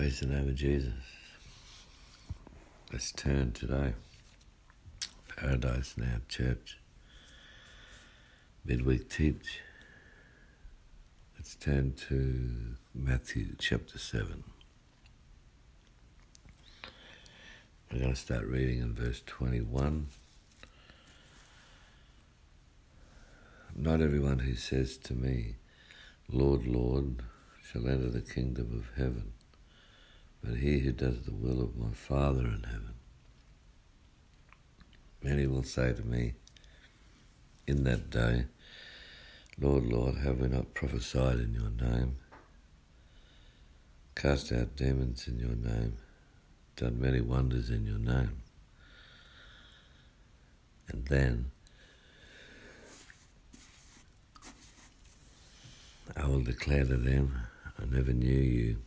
Praise the name of Jesus. Let's turn today. Paradise Now Church. Midweek Teach. Let's turn to Matthew chapter 7. We're going to start reading in verse 21. Not everyone who says to me, Lord, Lord, shall enter the kingdom of heaven but he who does the will of my Father in heaven. Many will say to me in that day, Lord, Lord, have we not prophesied in your name, cast out demons in your name, done many wonders in your name? And then I will declare to them, I never knew you.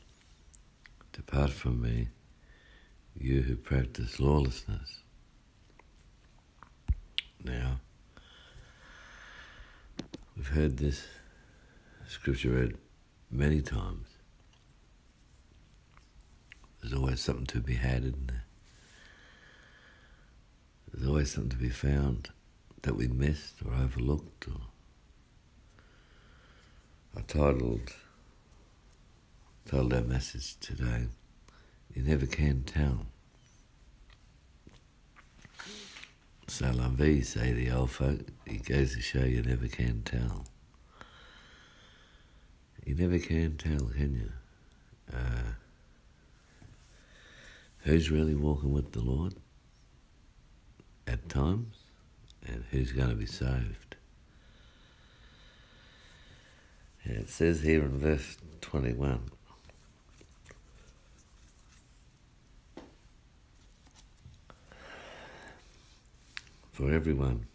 Depart from me, you who practice lawlessness. Now, we've heard this scripture read many times. There's always something to be had, isn't there? There's always something to be found that we missed or overlooked. Or I titled told our message today. You never can tell. So V say the old folk, it goes to show you never can tell. You never can tell, can you? Uh, who's really walking with the Lord at times and who's going to be saved. And it says here in verse 21 for everyone,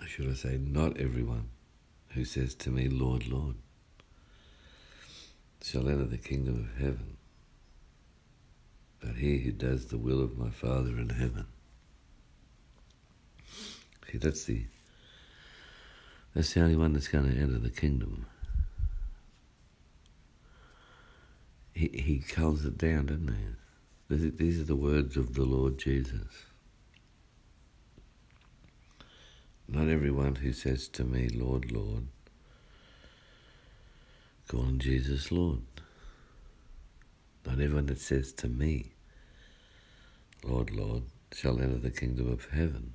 or should I say, not everyone, who says to me, Lord, Lord, shall enter the kingdom of heaven, but he who does the will of my Father in heaven. See, that's the that's the only one that's going to enter the kingdom. He he calls it down, doesn't he? These are the words of the Lord Jesus. Not everyone who says to me, Lord, Lord, calling Jesus Lord. Not everyone that says to me, Lord, Lord, shall enter the kingdom of heaven,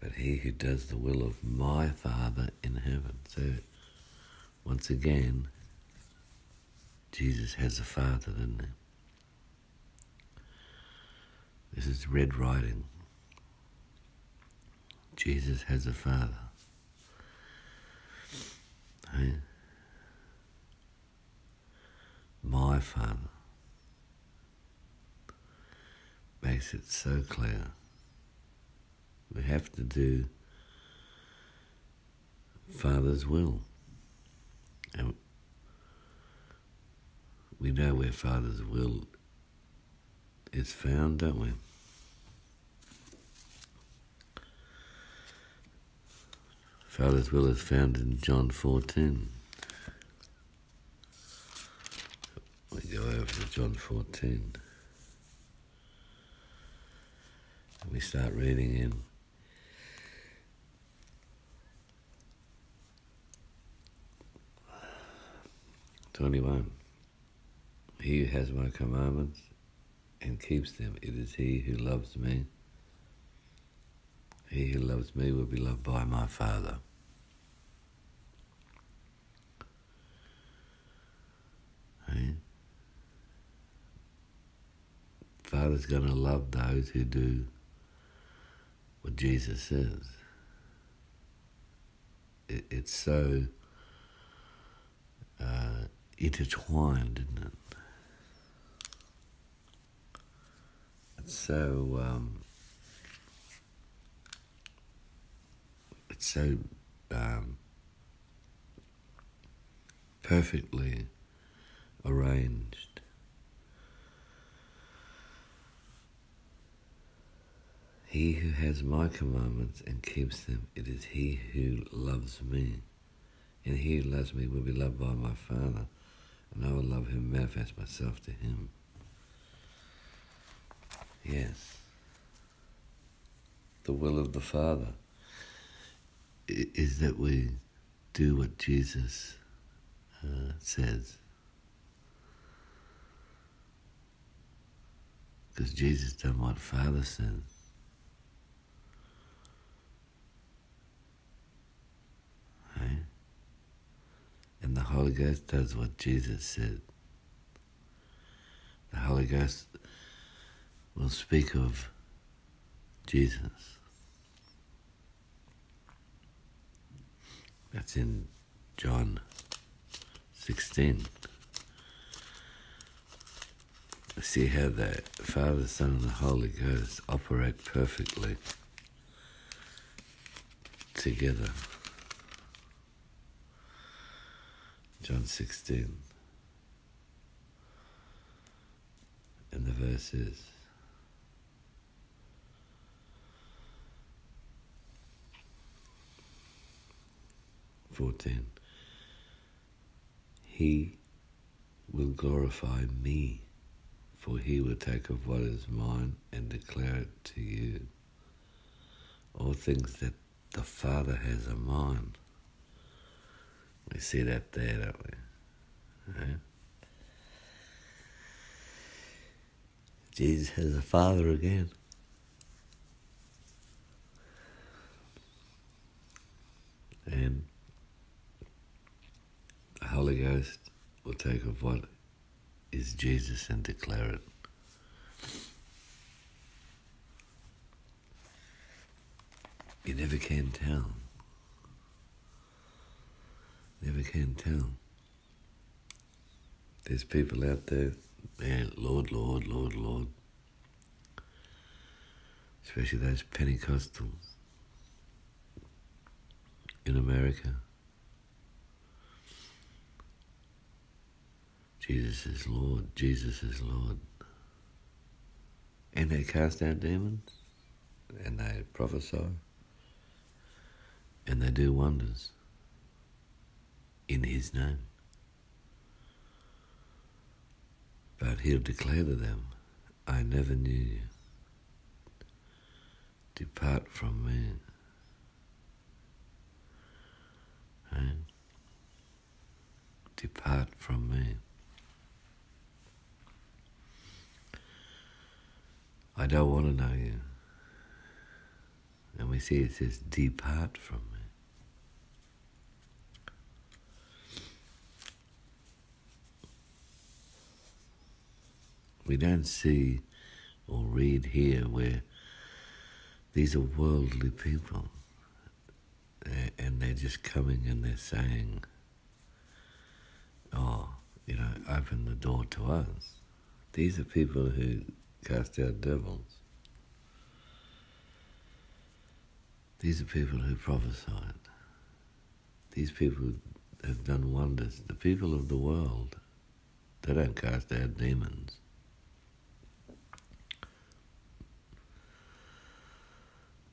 but he who does the will of my Father in heaven. So, once again, Jesus has a Father, doesn't he? This is red writing. Jesus has a father. My father makes it so clear. We have to do Father's will. And we know where Father's will is found, don't we? Father's will is found in John 14. We go over to John 14. And we start reading in. Twenty-one. He who has my commandments and keeps them, it is he who loves me. He who loves me will be loved by my Father. Father's going to love those who do what Jesus says. It, it's so uh, intertwined, isn't it? It's so um, it's so um, perfectly arranged. He who has my commandments and keeps them, it is he who loves me. And he who loves me will be loved by my Father, and I will love him, manifest myself to him. Yes. The will of the Father is that we do what Jesus uh, says. Because Jesus done what Father said. Right? And the Holy Ghost does what Jesus said. The Holy Ghost will speak of Jesus. That's in John 16. See how the Father, Son, and the Holy Ghost operate perfectly together. John 16. And the verse is 14. He will glorify me, for he will take of what is mine and declare it to you. All things that the Father has in mind. We see that there, don't we? Jesus has a father again. And the Holy Ghost will take of what is Jesus and declare it. You never can tell. Never can tell. There's people out there, man, Lord, Lord, Lord, Lord. Especially those Pentecostals in America. Jesus is Lord, Jesus is Lord. And they cast out demons, and they prophesy, and they do wonders in His name. But He'll declare to them, I never knew you. Depart from me. Right? Depart from me. I don't want to know you. And we see it says, Depart from me. We don't see or read here where these are worldly people and they're just coming and they're saying, oh, you know, open the door to us. These are people who cast out devils. These are people who prophesied. These people have done wonders. The people of the world, they don't cast out demons.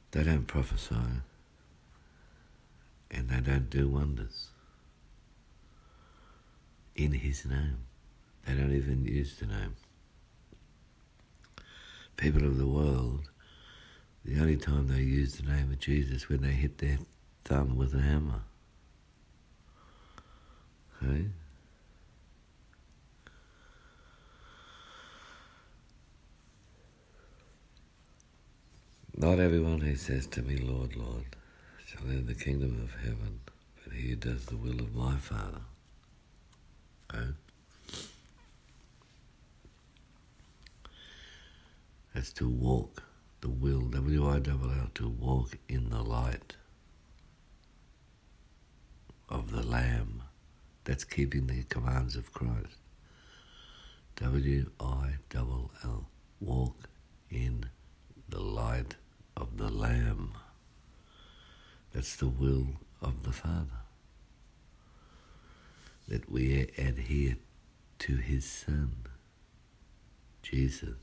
They don't prophesy and they don't do wonders in His name. They don't even use the name. People of the world, the only time they use the name of Jesus when they hit their thumb with a hammer. Okay? Not everyone who says to me, Lord, Lord, shall enter the kingdom of heaven, but he who does the will of my Father. Okay? That's to walk the will, W I L L, to walk in the light of the Lamb. That's keeping the commands of Christ. W I L L, walk in the light of the Lamb. That's the will of the Father. That we adhere to His Son, Jesus,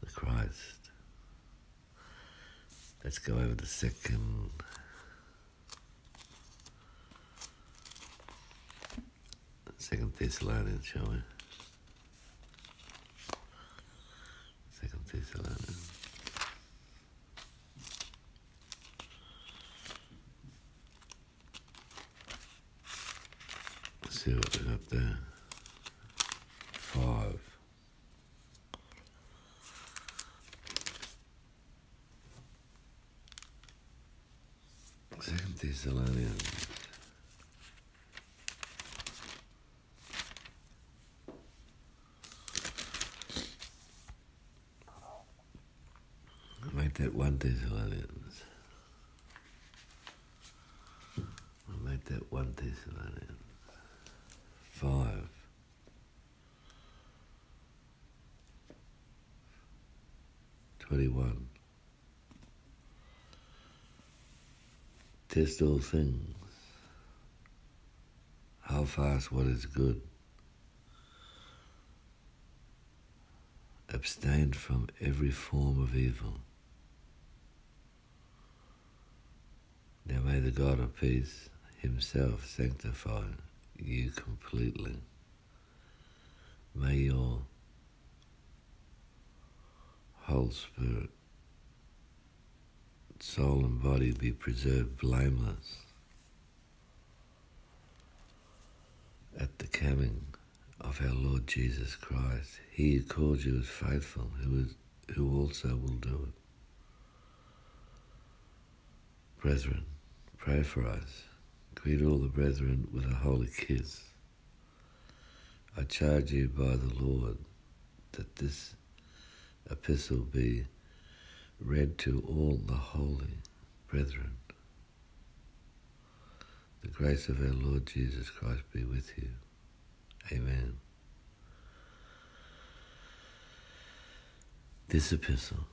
the Christ. Let's go over the second Second Thessalonians, shall we? Second Thessalonians. Let's see what we got there. 21. Test all things. How fast what is good. Abstain from every form of evil. Now may the God of peace himself sanctify you completely. May your whole spirit, soul, and body be preserved blameless at the coming of our Lord Jesus Christ. He who called you is faithful, who, is, who also will do it. Brethren, pray for us. Greet all the brethren with a holy kiss. I charge you by the Lord that this epistle be read to all the holy brethren. The grace of our Lord Jesus Christ be with you. Amen. This epistle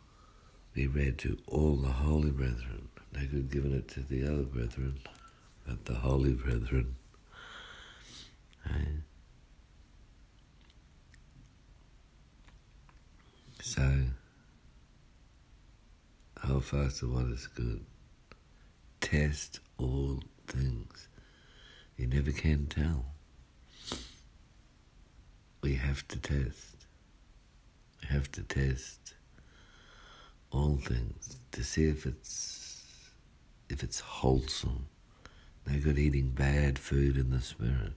be read to all the holy brethren. They could have given it to the other brethren, but the holy brethren. Hey? So, hold fast to what is good. Test all things. You never can tell. We have to test. We have to test all things to see if it's if it's wholesome. No good eating bad food in the spirit.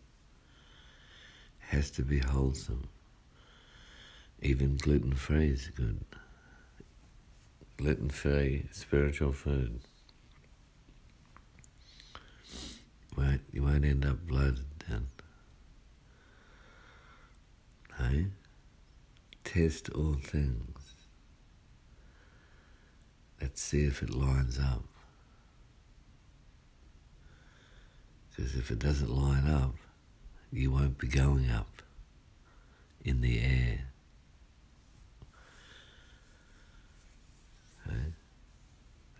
It has to be wholesome. Even gluten free is good. Gluten free spiritual food. You won't end up bloated then. Hey? Test all things. Let's see if it lines up. Because if it doesn't line up, you won't be going up in the air.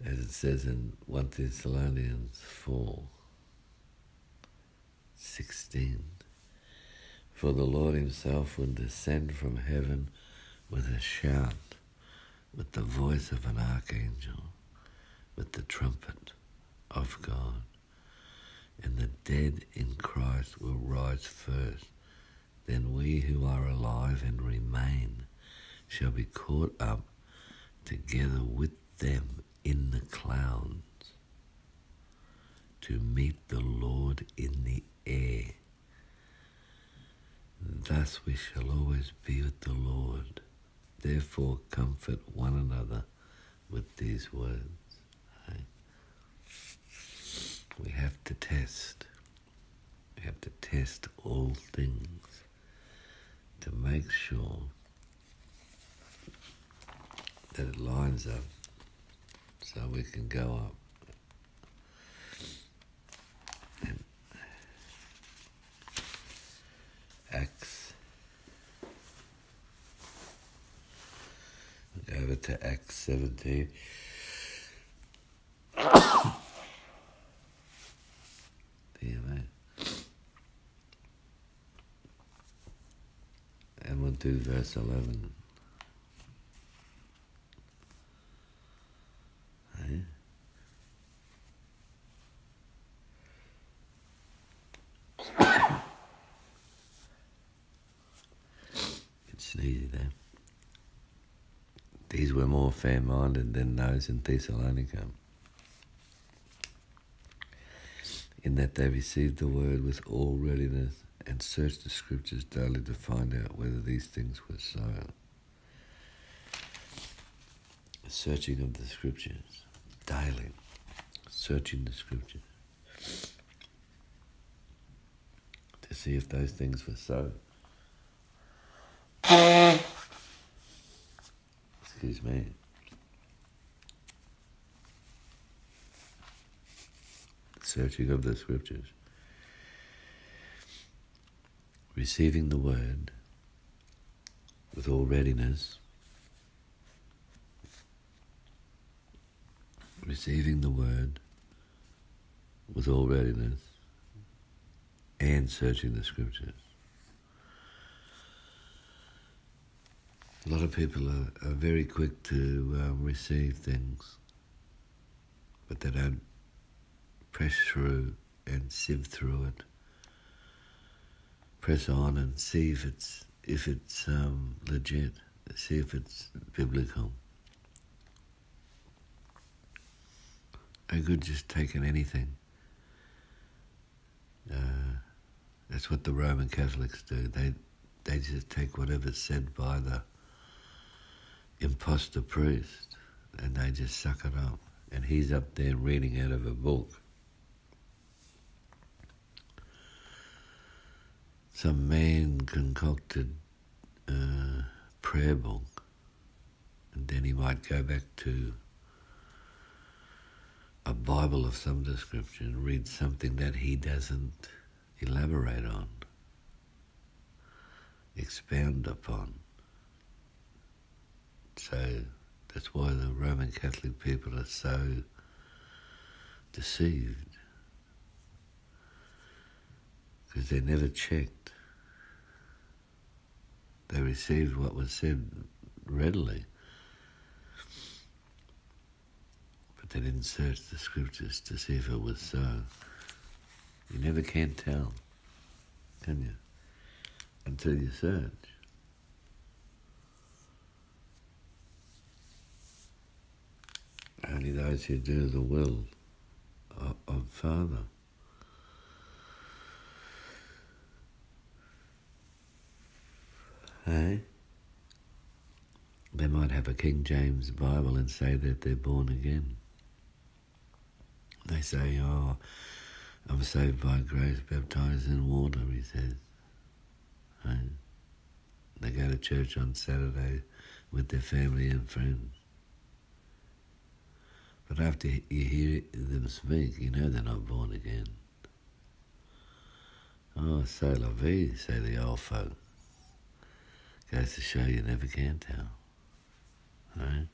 As it says in 1 Thessalonians 4 16. For the Lord Himself will descend from heaven with a shout, with the voice of an archangel, with the trumpet of God, and the dead in Christ will rise first. Then we who are alive and remain shall be caught up together with them in the clouds to meet the Lord in the air. Thus we shall always be with the Lord. Therefore, comfort one another with these words. We have to test. We have to test all things to make sure that it lines up so we can go up. And Acts. Go over to Acts 17. There, mate. And we'll do verse 11. Hey? And easy there. These were more fair minded than those in Thessalonica, in that they received the word with all readiness and searched the scriptures daily to find out whether these things were so. Searching of the scriptures daily, searching the scriptures to see if those things were so. Me. Searching of the scriptures. Receiving the word with all readiness. Receiving the word with all readiness and searching the scriptures. A lot of people are, are very quick to um, receive things, but they don't press through and sieve through it. Press on and see if it's if it's um, legit. See if it's biblical. I could just taking anything. Uh, that's what the Roman Catholics do. They they just take whatever's said by the impostor priest and they just suck it up. And he's up there reading out of a book. Some man concocted prayer book, and then he might go back to a Bible of some description read something that he doesn't elaborate on, expound upon. So that's why the Roman Catholic people are so deceived. Because they never checked. They received what was said readily. But they didn't search the scriptures to see if it was so. You never can tell, can you? Until you search. Only those who do the will of, Father. Hey? They might have a King James Bible and say that they're born again. They say, oh, I'm saved by grace, baptized in water, he says. They go to church on Saturday with their family and friends. But after you hear them speak, you know they're not born again. Oh, C'est la vie, say the old folk. Goes to show you never can tell. Right?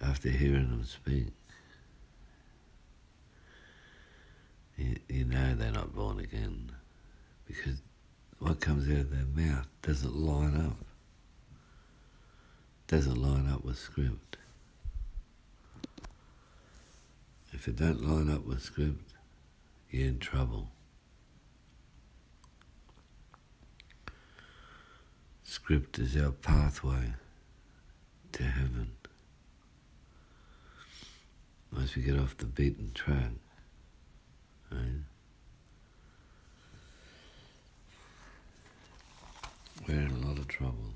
After hearing them speak, you, you know they're not born again because what comes out of their mouth doesn't line up. Doesn't line up with script. If it don't line up with script, you're in trouble. Script is our pathway to heaven. Once we get off the beaten track, right? We're in a lot of trouble.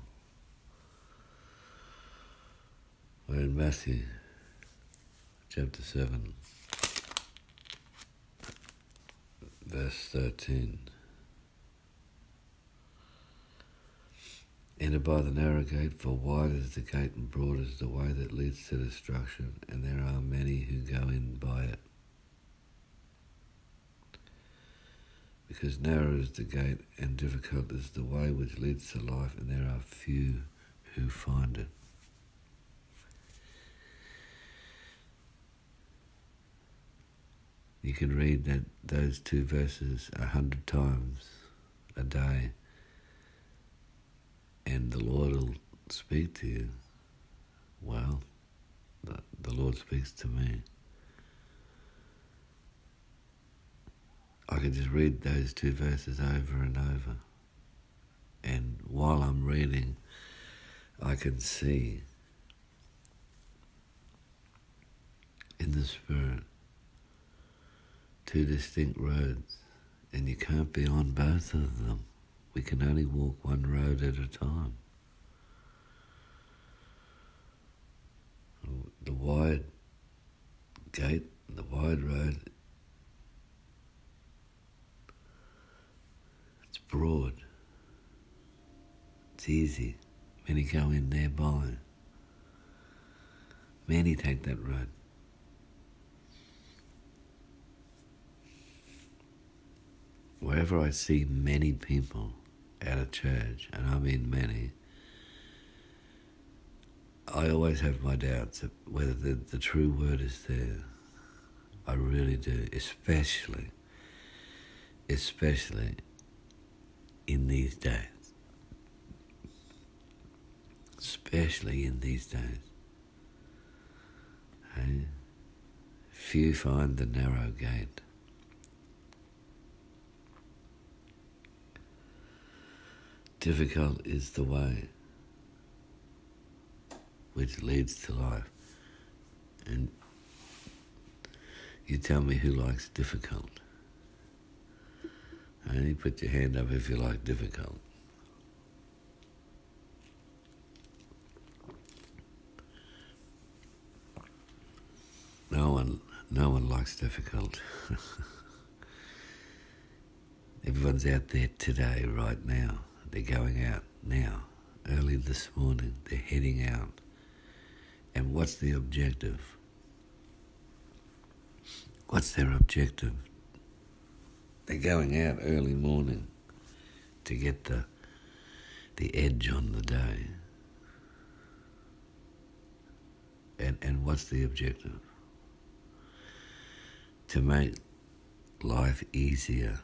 We're in Matthew chapter 7, verse 13. Enter by the narrow gate, for wide is the gate and broad is the way that leads to destruction, and there are many who go in by it. Because narrow is the gate and difficult is the way which leads to life, and there are few who find it. You can read that those two verses a hundred times a day, and the Lord will speak to you. Well, the, the Lord speaks to me. I can just read those two verses over and over, And while I'm reading, I can see in the Spirit two distinct roads, and you can't be on both of them. We can only walk one road at a time. The wide gate, the wide road, it's broad, it's easy. Many go in there thereby. Many take that road. Wherever I see many people at a church, and I mean many, I always have my doubts whether the, the true word is there. I really do, especially, especially in these days. Especially in these days. Hey? Few find the narrow gate. Difficult is the way which leads to life. And you tell me who likes difficult. Only put your hand up if you like difficult. No one, no one likes difficult. Everyone's out there today, right now. They're going out now, early this morning. They're heading out. And what's the objective? What's their objective? They're going out early morning to get the the edge on the day. And and what's the objective? To make life easier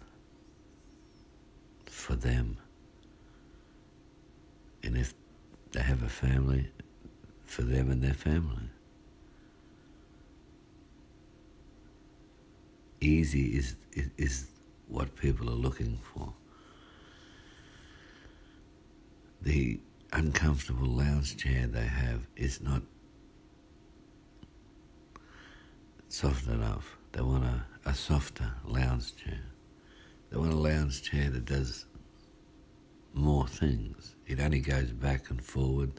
for them. And if they have a family, for them and their family. Easy is, is, is what people are looking for. The uncomfortable lounge chair they have is not soft enough. They want a, a softer lounge chair. They want a lounge chair that does more things. It only goes back and forward,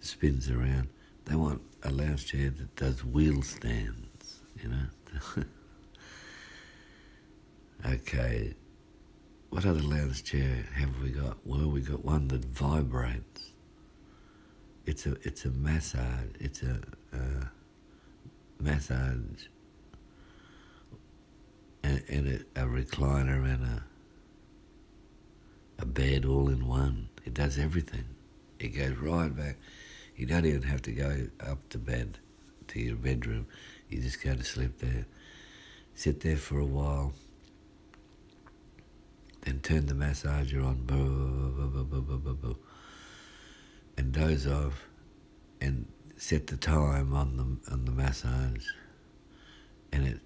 spins around. They want a lounge chair that does wheel stands, you know. okay, what other lounge chair have we got? Well, we got one that vibrates. It's a it's a massage. It's a massage and, and a, a recliner and a a bed all in one. It does everything. It goes right back. You don't even have to go up to bed, to your bedroom. You just go to sleep there. Sit there for a while. Then turn the massager on. and doze off. And set the time on the on the massage. And it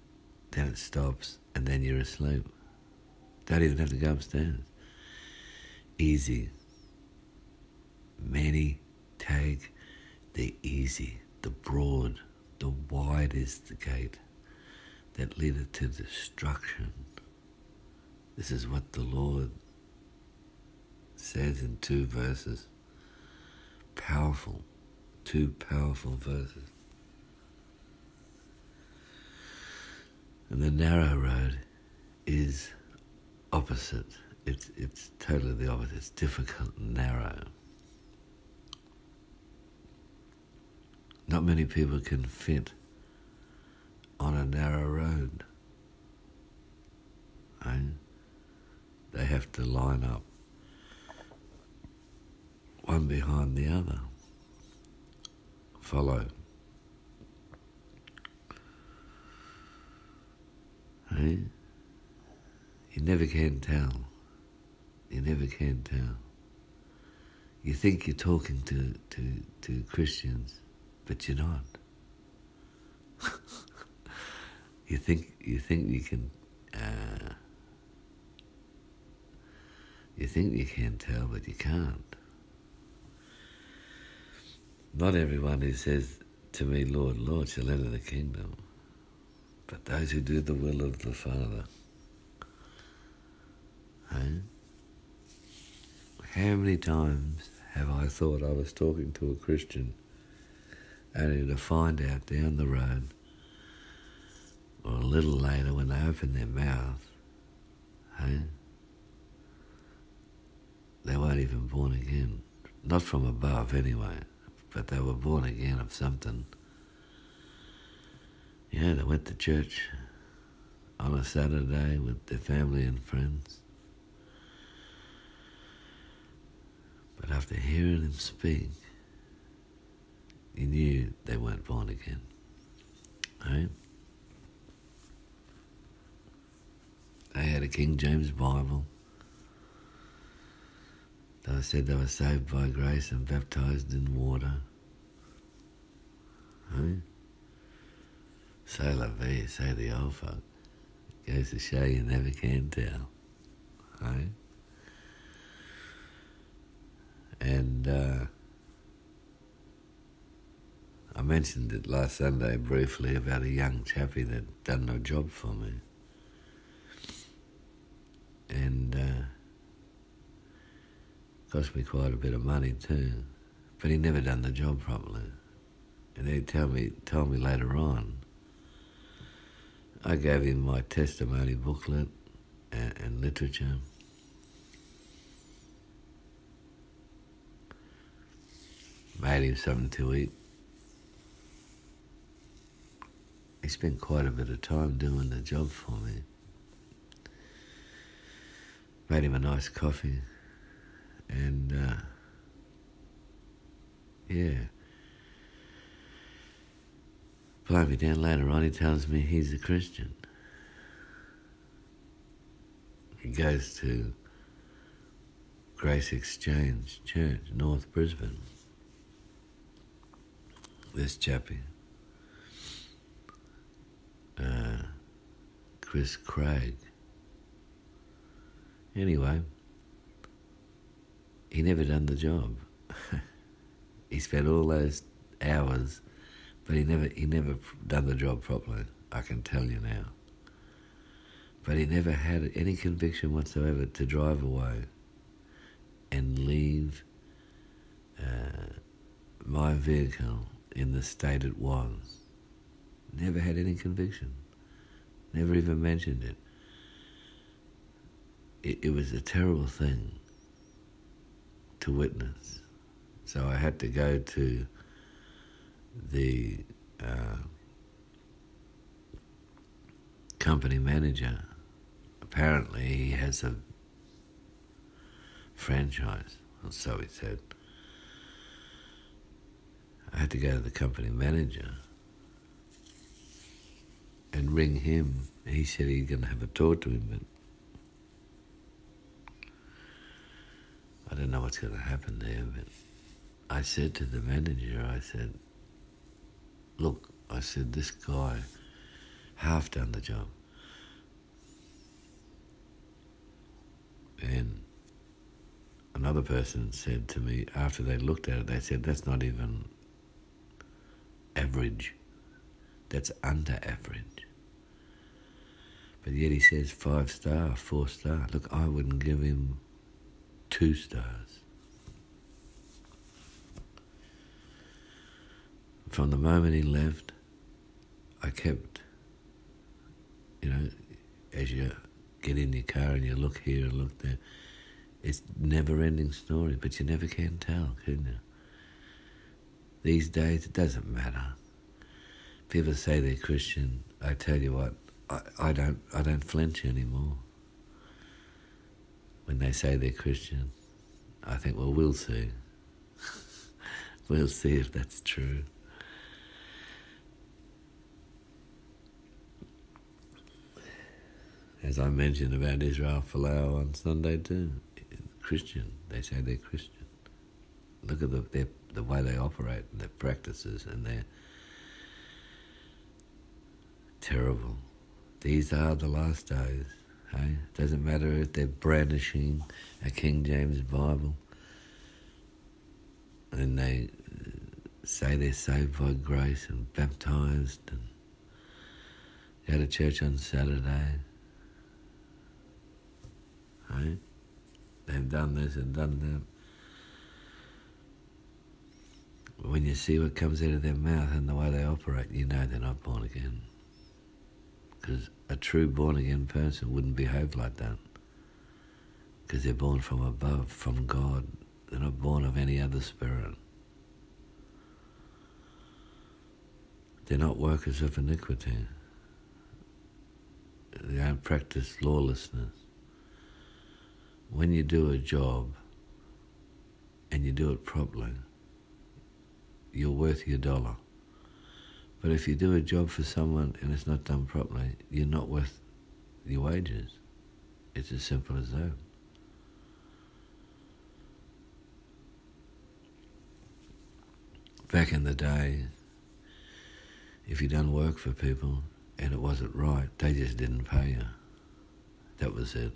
then it stops and then you're asleep. Don't even have to go upstairs easy. Many take the easy, the broad, the wide is the gate that leadeth to destruction. This is what the Lord says in two verses. Powerful, two powerful verses. And the narrow road is opposite it's it's totally the opposite. It's difficult and narrow. Not many people can fit on a narrow road. And they have to line up one behind the other. Follow. You never can tell. You never can tell. You think you're talking to, to, to Christians, but you're not. you think you think you can uh, You think you can tell, but you can't. Not everyone who says to me, Lord, Lord, shall enter the kingdom, but those who do the will of the Father. Hey? How many times have I thought I was talking to a Christian only to find out down the road or a little later when they open their mouth, hey, they weren't even born again. Not from above anyway, but they were born again of something. Yeah, they went to church on a Saturday with their family and friends. But after hearing him speak, you knew they weren't born again. Right? They had a King James Bible. They said they were saved by grace and baptized in water. Right? C'est la vie, say the old folk. Goes to show you never can tell. Right? And uh, I mentioned it last Sunday briefly about a young chappie that done no job for me. And uh, cost me quite a bit of money too. But he never done the job properly. And he tell me told me later on. I gave him my testimony booklet and, and literature. Made him something to eat. He spent quite a bit of time doing the job for me. Made him a nice coffee. And, uh, yeah. Blow me down later on, he tells me he's a Christian. He goes to Grace Exchange Church, North Brisbane this chappie, uh, Chris Craig. Anyway, he never done the job. he spent all those hours, but he never he never done the job properly. I can tell you now. But he never had any conviction whatsoever to drive away and leave uh, my vehicle in the state it was. Never had any conviction. Never even mentioned it. It, it was a terrible thing to witness. So I had to go to the uh, company manager. Apparently, he has a franchise, or so he said. I had to go to the company manager and ring him. He said he's going to have a talk to him, but I don't know what's going to happen there. But I said to the manager, I said, look, I said, this guy half done the job. And another person said to me after they looked at it, they said, that's not even average. That's under average. But yet he says five star, four star. Look, I wouldn't give him two stars. From the moment he left, I kept, you know, as you get in your car and you look here and look there, it's never ending story, but you never can tell, can you? These days, it doesn't matter. People say they're Christian. I tell you what, I, I don't I don't flinch anymore. When they say they're Christian, I think, well, we'll see. we'll see if that's true. As I mentioned about Israel Folau on Sunday too, Christian. They say they're Christian. Look at the, their the way they operate and their practices and they're terrible. These are the last days. Hey? Doesn't matter if they're brandishing a King James Bible and they uh, say they're saved by grace and baptized and go to church on Saturday. Hey? They've done this and done that. When you see what comes out of their mouth and the way they operate, you know they're not born again. Because a true born again person wouldn't behave like that. Because they're born from above, from God. They're not born of any other spirit. They're not workers of iniquity. They don't practice lawlessness. When you do a job and you do it properly, you're worth your dollar. But if you do a job for someone and it's not done properly, you're not worth your wages. It's as simple as that. Back in the day, if you done work for people and it wasn't right, they just didn't pay you. That was it.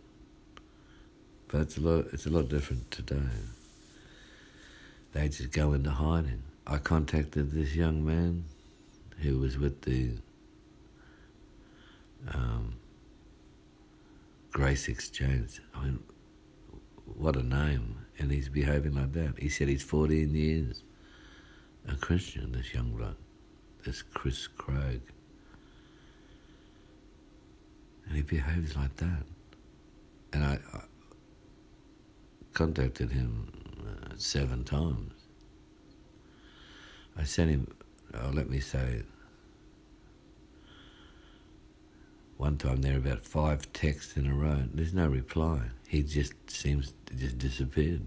But it's a lot. It's a lot different today. They just go into hiding. I contacted this young man who was with the um, Grace Exchange. I mean, what a name! And he's behaving like that. He said he's 14 years a Christian. This young bloke, this Chris Craig, and he behaves like that. And I, I contacted him uh, seven times. I sent him oh, let me say, one time there about five texts in a row. There's no reply. He just seems to just disappeared.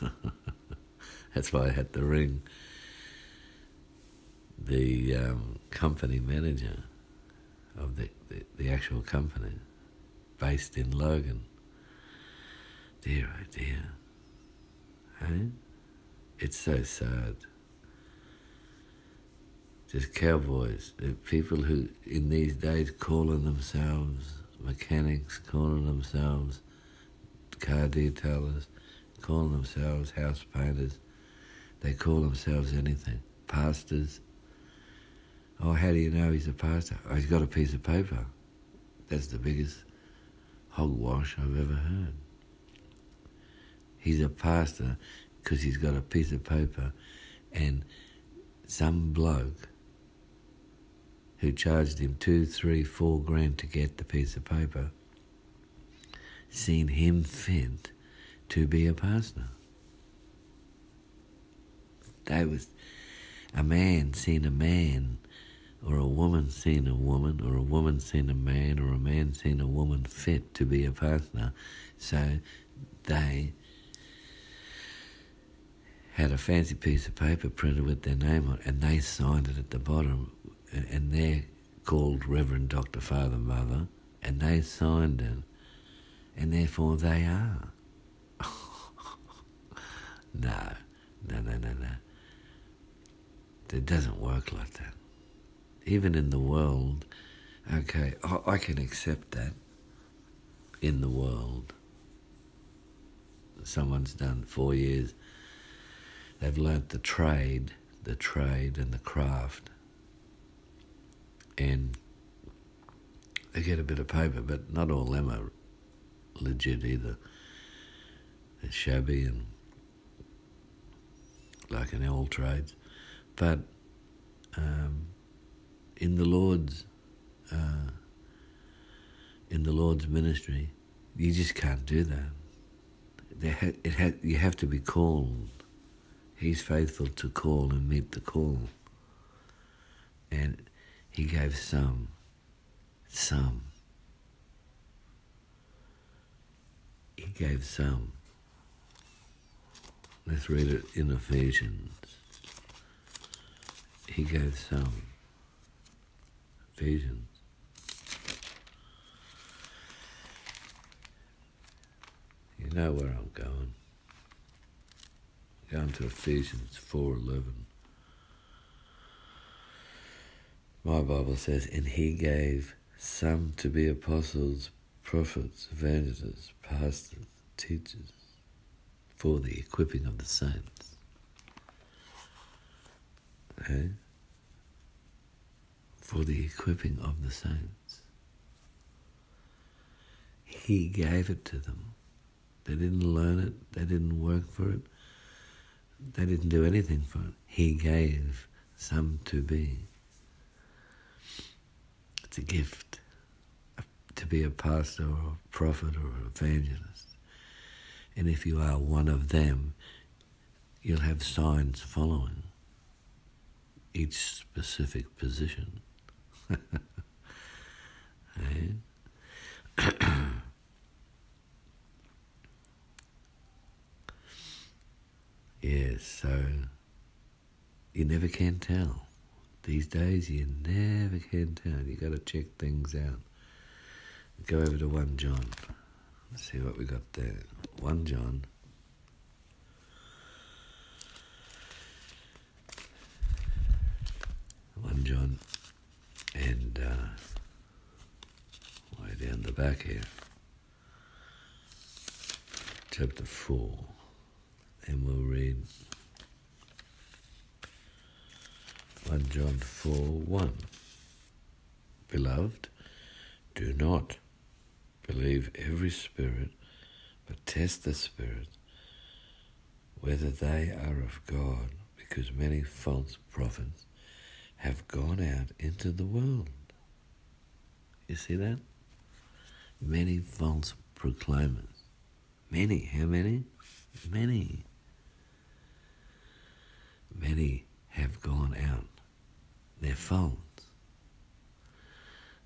That's why I had to ring the um, company manager of the, the, the actual company based in Logan. Dear, oh dear. Hey? It's so sad just cowboys. People who, in these days, calling themselves mechanics, calling themselves car detailers, calling themselves house painters. They call themselves anything. Pastors. Oh, how do you know he's a pastor? Oh, he's got a piece of paper. That's the biggest hogwash I've ever heard. He's a pastor because he's got a piece of paper and some bloke who charged him two, three, four grand to get the piece of paper, seen him fit to be a pastor. They was a man seen a man, or a woman seen a woman, or a woman seen a man, or a man seen a woman fit to be a pastor. So they had a fancy piece of paper printed with their name on it, and they signed it at the bottom and they're called Reverend Dr. Father Mother, and they signed it, and therefore they are. no, no, no, no, no. It doesn't work like that. Even in the world, okay, I can accept that. In the world, someone's done four years, they've learnt the trade, the trade and the craft and they get a bit of paper, but not all them are legit either. They're shabby and like in all trades, but um, in the Lord's uh, in the Lord's ministry, you just can't do that. Ha- it ha- you have to be called. He's faithful to call and meet the call. And he gave some, some. He gave some. Let's read it in Ephesians. He gave some. Ephesians. You know where I'm going. I'm going to Ephesians 4.11. My Bible says, and he gave some to be apostles, prophets, evangelists, pastors, teachers, for the equipping of the saints. Okay? For the equipping of the saints. He gave it to them. They didn't learn it, they didn't work for it, they didn't do anything for it. He gave some to be. It's a gift to be a pastor or a prophet or an evangelist. And if you are one of them, you'll have signs following each specific position. yes, so you never can tell. These days, you never can tell. You got to check things out. Go over to 1 John. Let's see what we got there. 1 John. One John, and uh, way down the back here, chapter four, and we'll read 1 John 4 1. Beloved, do not believe every spirit, but test the spirits whether they are of God, because many false prophets have gone out into the world. You see that? Many false proclaimers. Many. How many? Many. Many have gone out their faults.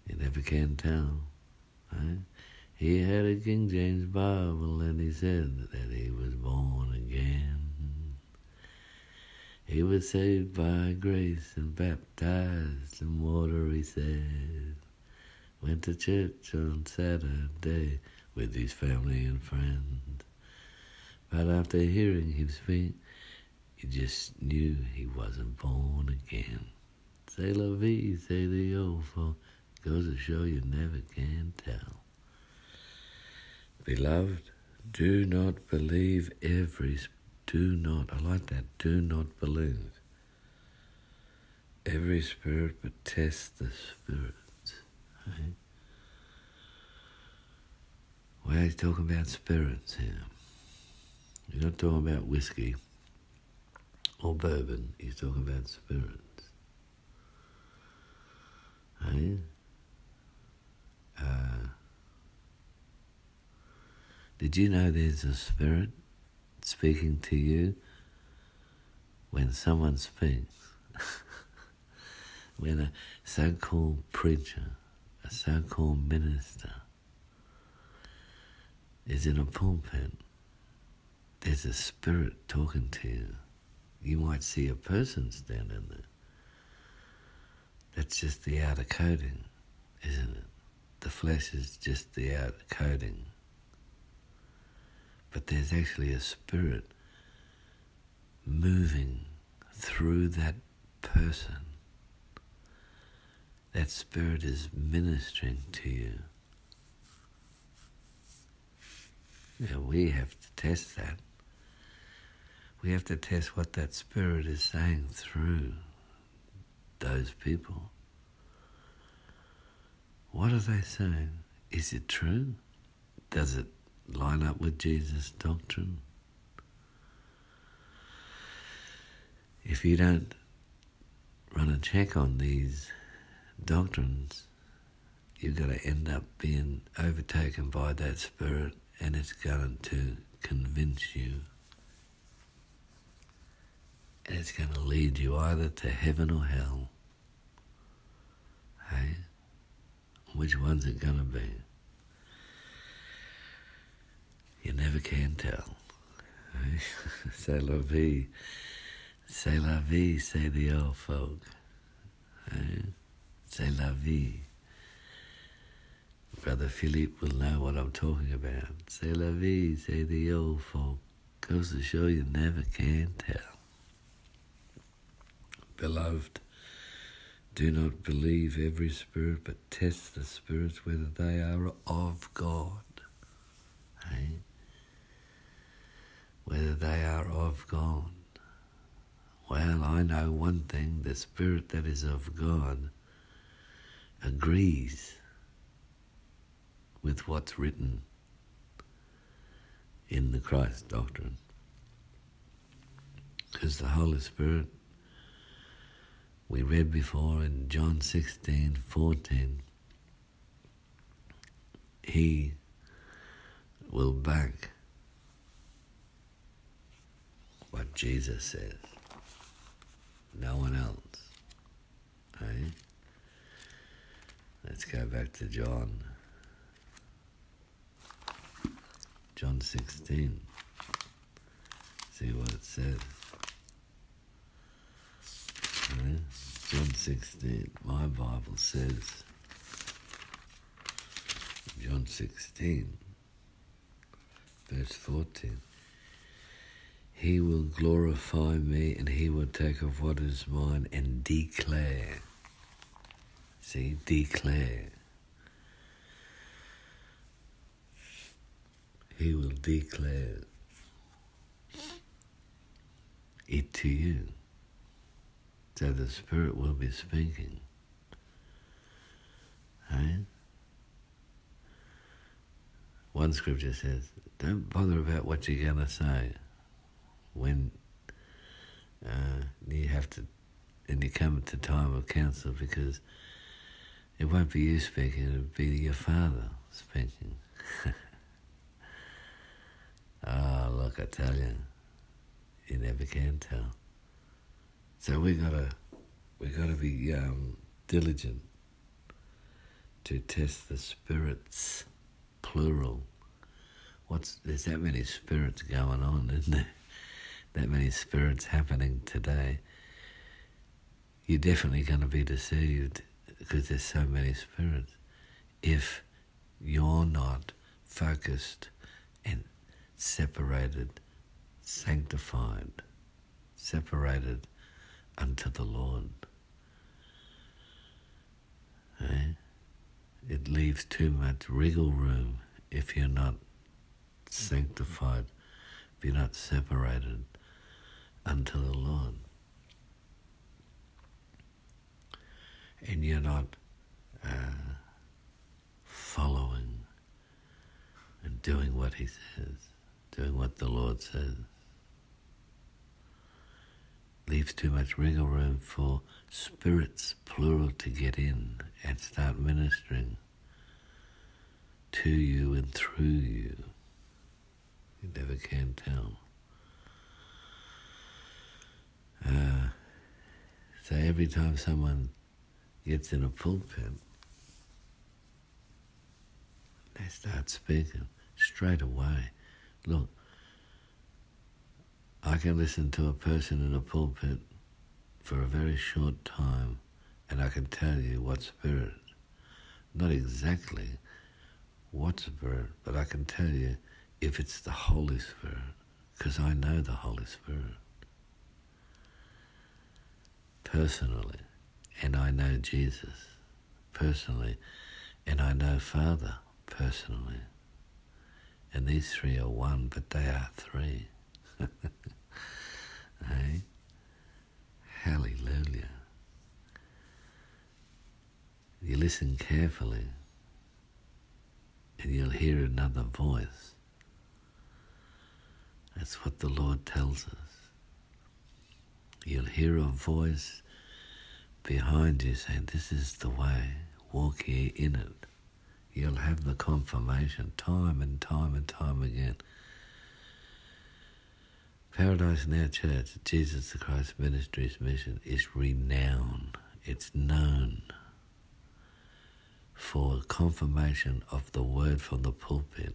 You never can tell. Right? He had a King James Bible and he said that he was born again. He was saved by grace and baptized in water, he said. Went to church on Saturday with his family and friends. But after hearing him speak, he just knew he wasn't born again. C'est la vie, say the old folk. Goes to show you never can tell. Beloved, do not believe every. Do not. I like that. Do not believe every spirit, but test the spirits. Right? Why are you talking about spirits here? You're not talking about whiskey or bourbon. He's talking about spirits. Uh, did you know there's a spirit speaking to you when someone speaks? when a so called preacher, a so called minister, is in a pulpit, there's a spirit talking to you. You might see a person standing there. That's just the outer coating, isn't it? The flesh is just the outer coating. But there's actually a spirit moving through that person. That spirit is ministering to you. Yeah, we have to test that. We have to test what that spirit is saying through those people. What are they saying? Is it true? Does it line up with Jesus' doctrine? If you don't run a check on these doctrines, you're going to end up being overtaken by that spirit and it's going to convince you. And it's going to lead you either to heaven or hell. Hey? Which one's it to be? You never can tell. Hey? C'est la vie. C'est la vie, say the old folk. Hey? C'est la vie. Brother Philippe will know what I'm talking about. C'est la vie, say the old folk. Goes to show you never can tell. Beloved, Do not believe every spirit, but test the spirits whether they are of God. Whether they are of God. Well, I know one thing the spirit that is of God agrees with what's written in the Christ doctrine. Because the Holy Spirit, we read before in John 16 14, He will back what Jesus says, no one else. Right? Let's go back to John. John 16. See what it says. John 16. My Bible says, John 16, verse 14. He will glorify me and he will take of what is mine and declare. See, declare. He will declare it to you. So the Spirit will be speaking. Right? One scripture says, don't bother about what you're going to say when uh, you have to, and you come to time of counsel because it won't be you speaking, it'll be your father speaking. Ah, oh, look, I tell you, you never can tell. So we gotta, we gotta be um, diligent to test the spirits, plural. What's there's that many spirits going on, isn't there? That many spirits happening today. You're definitely going to be deceived because there's so many spirits. If you're not focused and separated, sanctified, separated unto the Lord. Eh? It leaves too much wriggle room if you're not sanctified, if you're not separated unto the Lord. And you're not uh, following and doing what He says doing what the Lord says. Leaves too much wiggle room for spirits, plural, to get in and start ministering to you and through you. You never can tell. Uh, so every time someone gets in a pulpit, they start speaking straight away. Look, I can listen to a person in a pulpit for a very short time and I can tell you what spirit, not exactly what spirit, but I can tell you if it's the Holy Spirit, because I know the Holy Spirit personally, and I know Jesus personally, and I know Father personally. And these three are one, but they are three. hey? Hallelujah. You listen carefully, and you'll hear another voice. That's what the Lord tells us. You'll hear a voice behind you saying, This is the way, walk ye in it you'll have the confirmation time and time and time again. Paradise Now Church, Jesus the Christ Ministries mission is renowned. It's known for confirmation of the word from the pulpit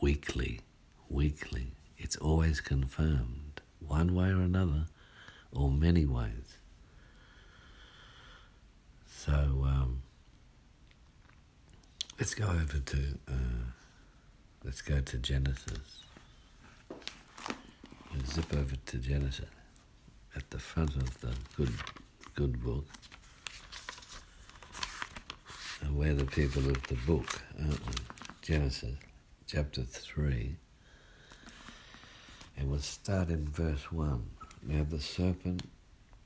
weekly. Weekly. It's always confirmed, one way or another, or many ways. So, um, Let's go over to uh, let's go to Genesis. We'll zip over to Genesis at the front of the good good book. we're the people of the book, aren't we? Genesis chapter 3. And we'll start in verse 1. Now the serpent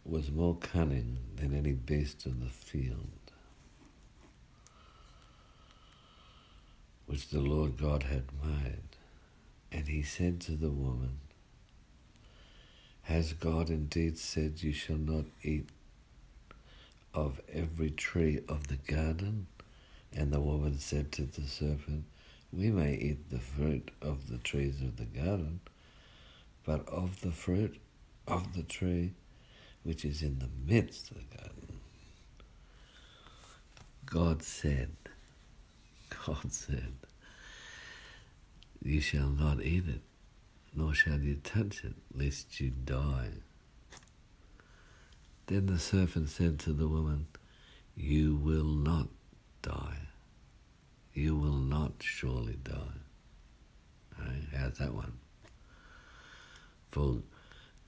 was more cunning than any beast of the field, which the Lord God had made. And he said to the woman, Has God indeed said you shall not eat of every tree of the garden? And the woman said to the serpent, We may eat the fruit of the trees of the garden, but of the fruit of the tree which is in the midst of the garden, God said, God said, You shall not eat it, nor shall you touch it, lest you die. Then the serpent said to the woman, You will not die. You will not surely die. Right? How's that one? For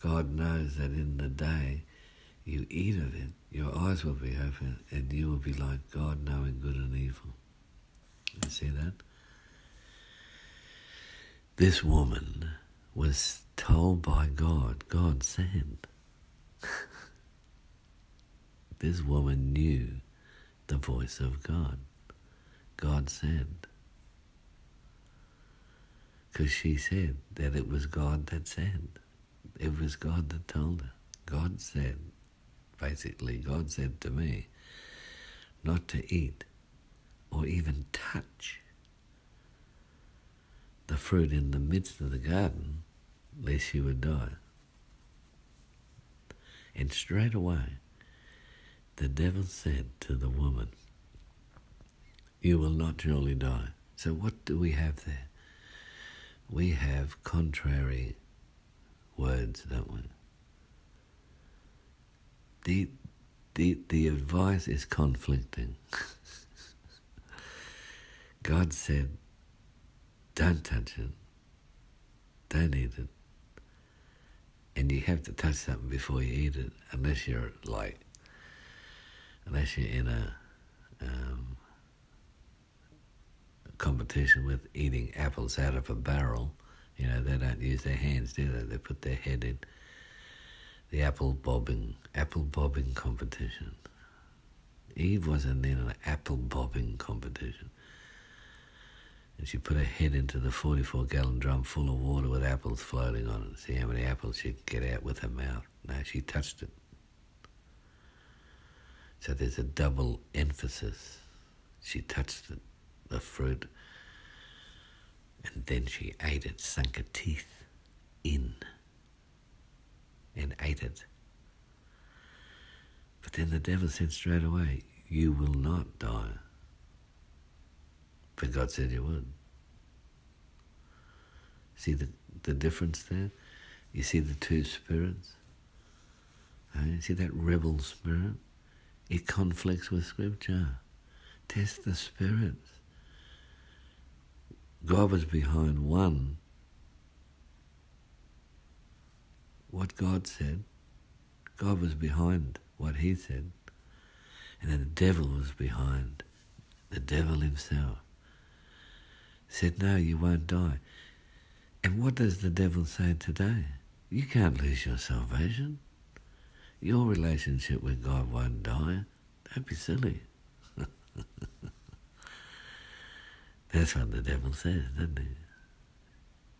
God knows that in the day you eat of it, your eyes will be open and you will be like God, knowing good and evil. You see that? This woman was told by God, God said. This woman knew the voice of God. God said. Because she said that it was God that said. It was God that told her. God said, basically, God said to me not to eat or even touch the fruit in the midst of the garden, lest she would die. And straight away, the devil said to the woman, You will not surely die. So, what do we have there? We have contrary words, don't we? The, the, the advice is conflicting. God said, Don't touch it, don't eat it. And you have to touch something before you eat it, unless you're like unless you're in a, um, competition with eating apples out of a barrel, you know, they don't use their hands, do they? They put their head in the apple bobbing, apple bobbing competition. Eve wasn't in an apple bobbing competition. And she put her head into the 44 gallon drum full of water with apples floating on it. See how many apples she'd get out with her mouth. No, she touched it. So there's a double emphasis. She touched the, the fruit and then she ate it, sunk her teeth in and ate it. But then the devil said straight away, You will not die. But God said you would. See the, the difference there? You see the two spirits? You see that rebel spirit? It conflicts with Scripture. Test the spirits. God was behind one. What God said, God was behind what He said. And then the devil was behind, the devil himself. Said, No, you won't die. And what does the devil say today? You can't lose your salvation. Your relationship with God won't die. Don't be silly. That's what the devil says, doesn't he?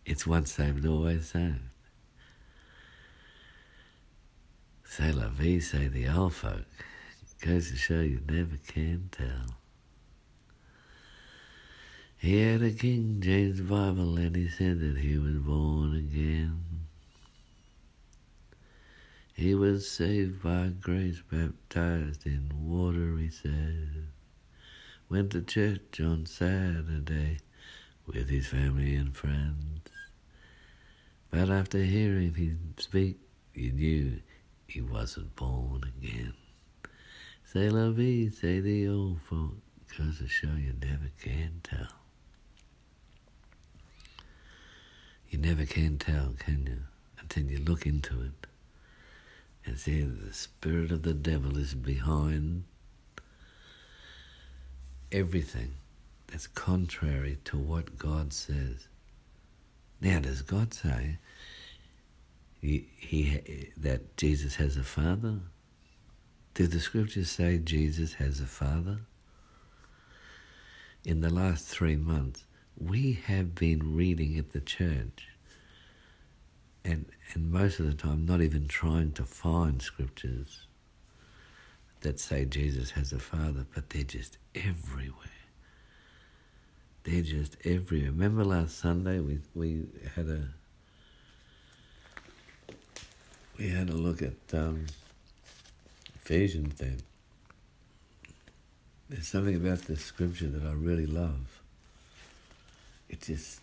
It's once saved, always saved. C'est la vie, say the old folk. Goes to show you never can tell. He had a King James Bible and he said that he was born again. He was saved by grace, baptized in water, he said. Went to church on Saturday with his family and friends. But after hearing him speak, you knew he wasn't born again. C'est la vie, say the old folk, cause a show you never can tell. You never can tell, can you? Until you look into it and see that the spirit of the devil is behind everything that's contrary to what God says. Now, does God say he, he, that Jesus has a father? Do the scriptures say Jesus has a father? In the last three months, we have been reading at the church, and, and most of the time, not even trying to find scriptures that say Jesus has a father, but they're just everywhere. They're just everywhere. Remember last Sunday we we had a we had a look at um, Ephesians then. There's something about this scripture that I really love. It just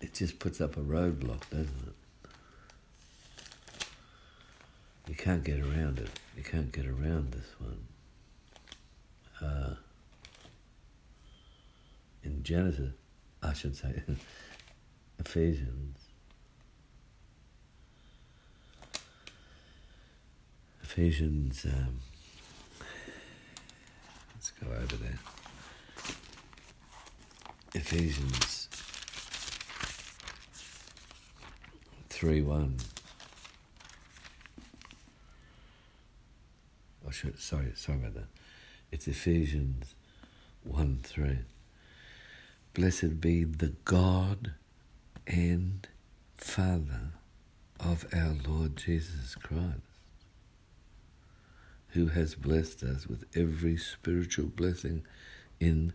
it just puts up a roadblock, doesn't it? You can't get around it. You can't get around this one. Uh, in Genesis, I should say, Ephesians. Ephesians, um, let's go over there. Ephesians 3 1. Oh, should, sorry, sorry about that. It's Ephesians 1 3. Blessed be the God and Father of our Lord Jesus Christ, who has blessed us with every spiritual blessing in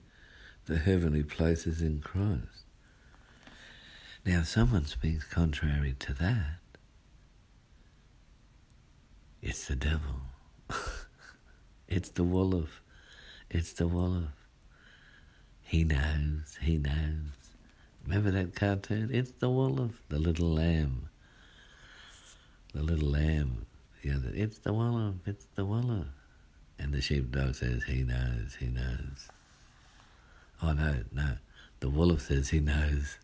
the heavenly places in Christ. Now, if someone speaks contrary to that, it's the devil. it's the wolf. It's the wolf. He knows. He knows. Remember that cartoon? It's the wolf, the little lamb. The little lamb. Other, it's the wolf. It's the wolf. And the sheepdog says, he knows. He knows. Oh no, no. The wolf says he knows.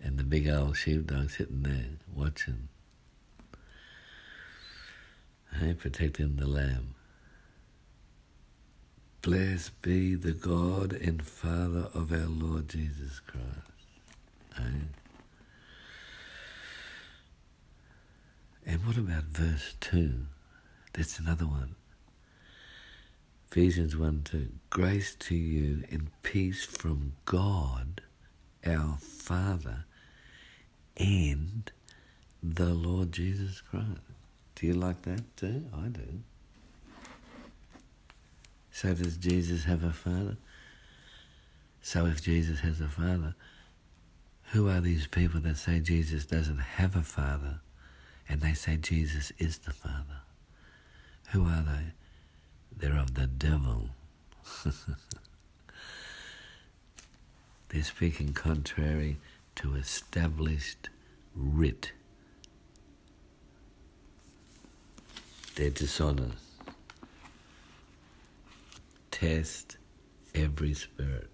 And the big old sheepdog sitting there watching. Hey, protecting the lamb. Blessed be the God and Father of our Lord Jesus Christ. Hey? And what about verse 2? That's another one. Ephesians 1 2. Grace to you and peace from God, our Father, and the Lord Jesus Christ. Do you like that too? I do. So does Jesus have a father? So if Jesus has a father, who are these people that say Jesus doesn't have a father and they say Jesus is the father? Who are they? They're of the devil. They're speaking contrary to established writ. They're dishonest. Test every spirit.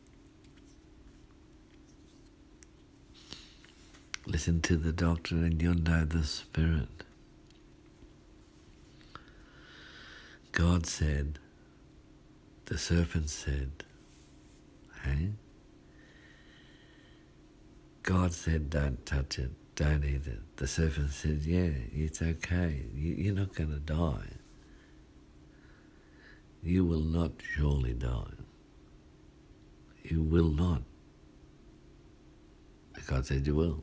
Listen to the doctrine and you'll know the spirit. God said, the serpent said, hey? God said, don't touch it don't eat it. The serpent said, Yeah, it's okay. You're not going to die. You will not surely die. You will not. God said you will.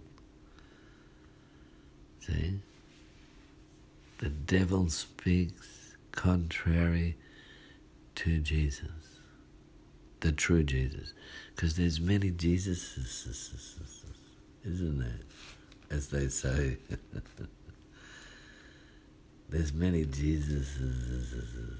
See? The devil speaks contrary to Jesus, the true Jesus. Because there's many Jesuses, isn't there? as they say. There's many Jesuses.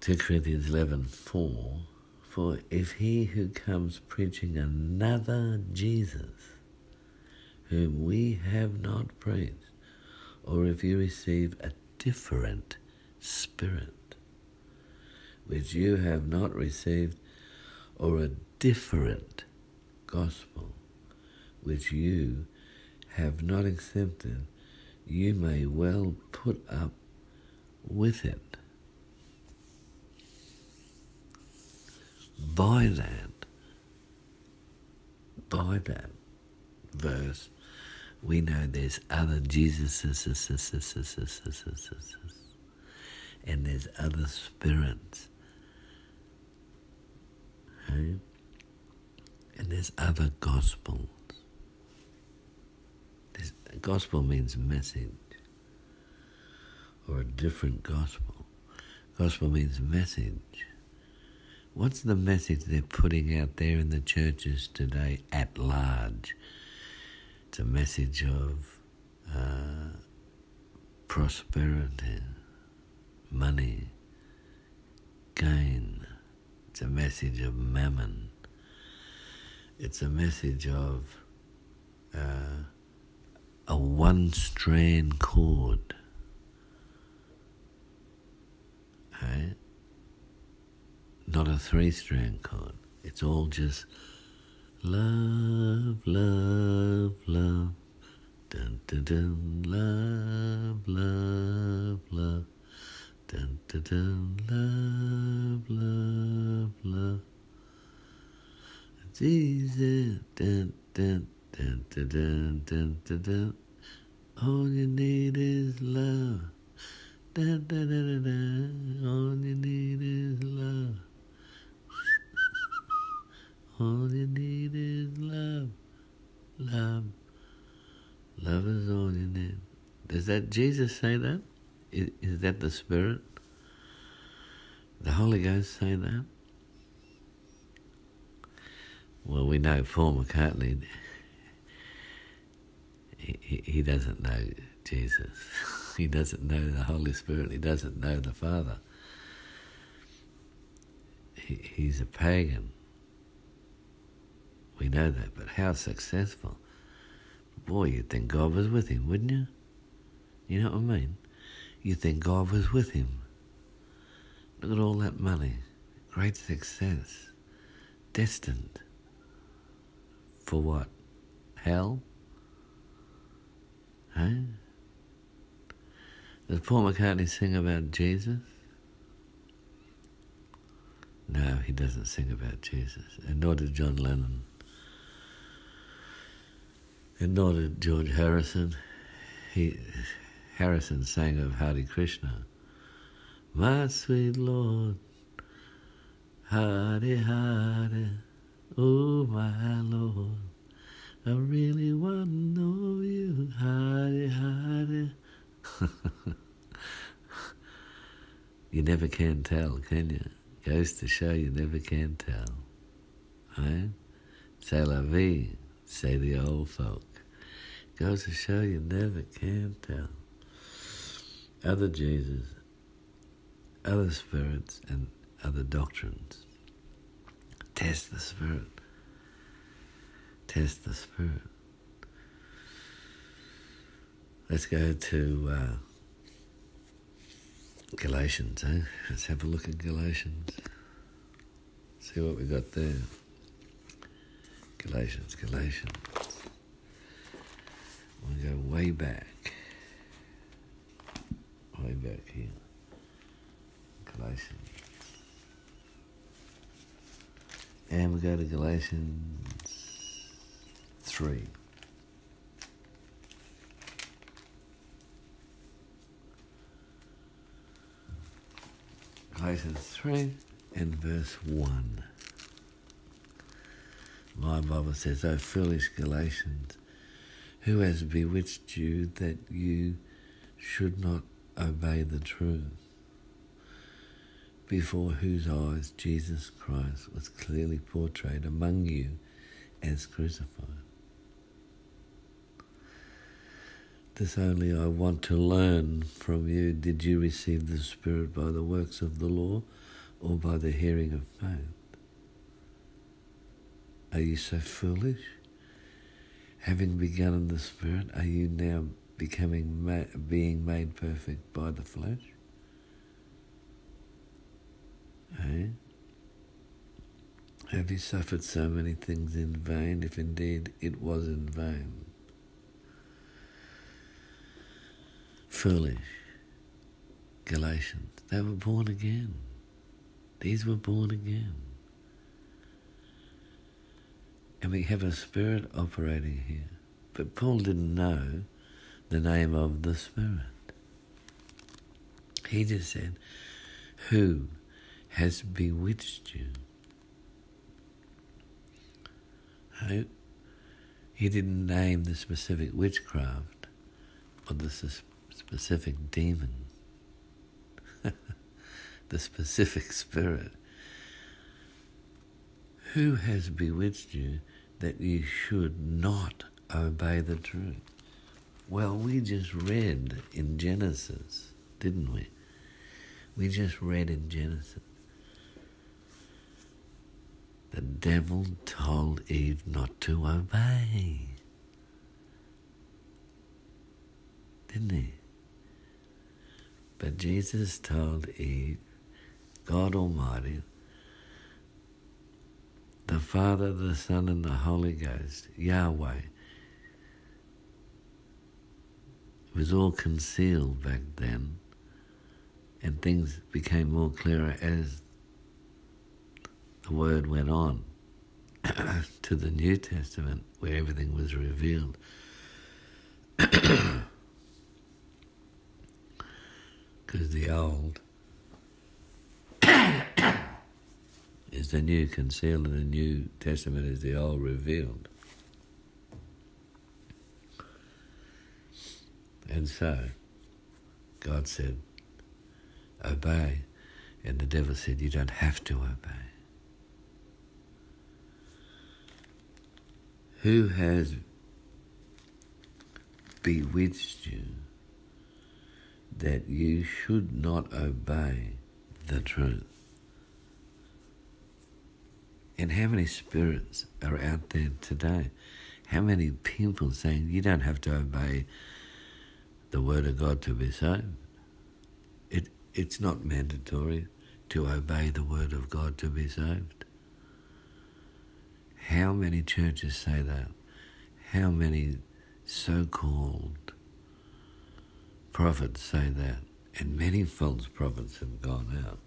Two Corinthians eleven four. For if he who comes preaching another Jesus, whom we have not praised, or if you receive a different spirit, which you have not received, or a different gospel which you have not accepted, you may well put up with it. By that, by that verse, we know there's other Jesuses and there's other spirits. Okay? And there's other gospels. Gospel means message or a different gospel. Gospel means message. What's the message they're putting out there in the churches today at large? It's a message of uh, prosperity, money, gain. It's a message of mammon. It's a message of uh, a one strand cord. Right? Not a three strand cord. It's all just Love, love, love. Dun, dun, dun, love, love, love. Dun, dun, dun, love, love, love. It's easy. Dun, dun, dun, dun, dun, dun, dun, dun. All you need is love. Dun, dun, dun, dun, dun. All you need is love. All you need is love. Love. Love is all you need. Does that Jesus say that? Is, is that the Spirit? The Holy Ghost say that? Well, we know Paul McCartney, he, he, he doesn't know Jesus. He doesn't know the Holy Spirit. He doesn't know the Father. He, he's a pagan. We know that, but how successful? Boy, you'd think God was with him, wouldn't you? You know what I mean? You'd think God was with him. Look at all that money, great success, destined for what? Hell? Hey? Does Paul McCartney sing about Jesus? No, he doesn't sing about Jesus, and nor did John Lennon and nor did George Harrison. He Harrison sang of Hare Krishna. My sweet Lord, Hare Hare, oh my Lord, I really want to know you, Hare Hare. you never can tell, can you? Goes to show you never can tell. Eh? Right? C'est la vie, say the old folk. Goes to show you never can tell. Other Jesus, other spirits, and other doctrines. Test the spirit. Test the spirit. Let's go to uh, Galatians, eh? Let's have a look at Galatians. See what we got there. Galatians, Galatians. We go way back. Way back here. Galatians. And we go to Galatians 3. Galatians 3 and verse 1. My Bible says, O foolish Galatians, who has bewitched you that you should not obey the truth? Before whose eyes Jesus Christ was clearly portrayed among you as crucified. This only I want to learn from you. Did you receive the Spirit by the works of the law or by the hearing of faith? Are you so foolish? Having begun in the Spirit, are you now becoming ma- being made perfect by the flesh? Have you suffered so many things in vain, if indeed it was in vain? foolish Galatians. They were born again. These were born again. And we have a spirit operating here. But Paul didn't know the name of the spirit. He just said, Who has bewitched you? He didn't name the specific witchcraft or the specific demon, the specific spirit. Who has bewitched you that you should not obey the truth? Well, we just read in Genesis, didn't we? We just read in Genesis. The devil told Eve not to obey. Didn't he? But Jesus told Eve, God Almighty, the Father, the Son, and the Holy Ghost, Yahweh. Was all concealed back then, and things became more clearer as the word went on to the New Testament, where everything was revealed. Because the old is the new concealed and the New Testament is the old revealed. And so, God said, obey. And the devil said, you don't have to obey. Who has bewitched you that you should not obey the truth? And how many spirits are out there today? How many people saying you don't have to obey the word of God to be saved? It it's not mandatory to obey the word of God to be saved. How many churches say that? How many so called prophets say that? And many false prophets have gone out.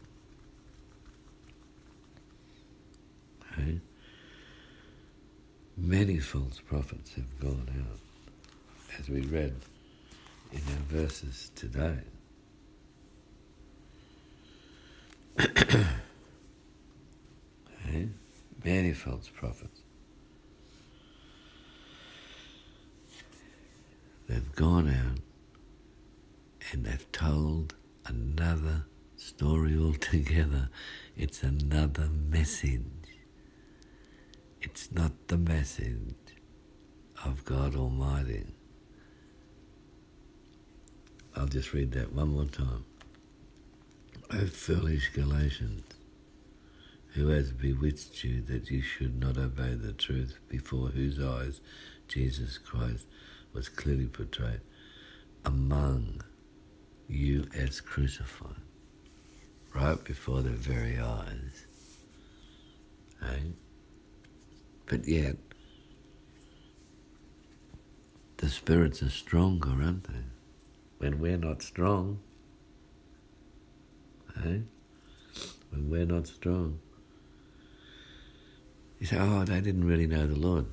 Okay? Many false prophets have gone out, as we read in our verses today. okay? Many false prophets. They've gone out and they've told another story altogether. It's another message. It's not the message of God Almighty. I'll just read that one more time. O foolish Galatians, who has bewitched you that you should not obey the truth, before whose eyes Jesus Christ was clearly portrayed among you as crucified, right before their very eyes. Hey? But yet, the spirits are stronger, aren't they? When we're not strong, eh? When we're not strong. You say, oh, they didn't really know the Lord.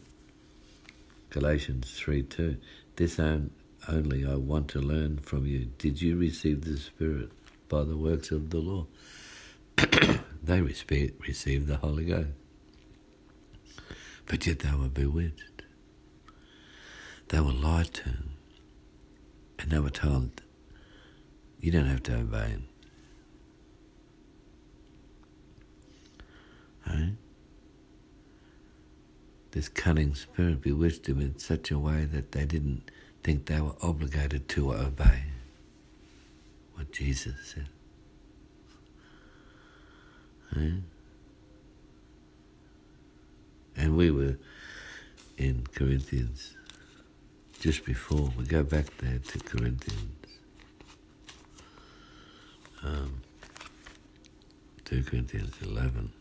Galatians 3 2. This only I want to learn from you. Did you receive the Spirit by the works of the law? they received the Holy Ghost. But yet they were bewitched. They were lied to. And they were told, you don't have to obey him. Right? This cunning spirit bewitched them in such a way that they didn't think they were obligated to obey what Jesus said. Right? And we were in Corinthians just before. We go back there to Corinthians. Um, 2 Corinthians 11.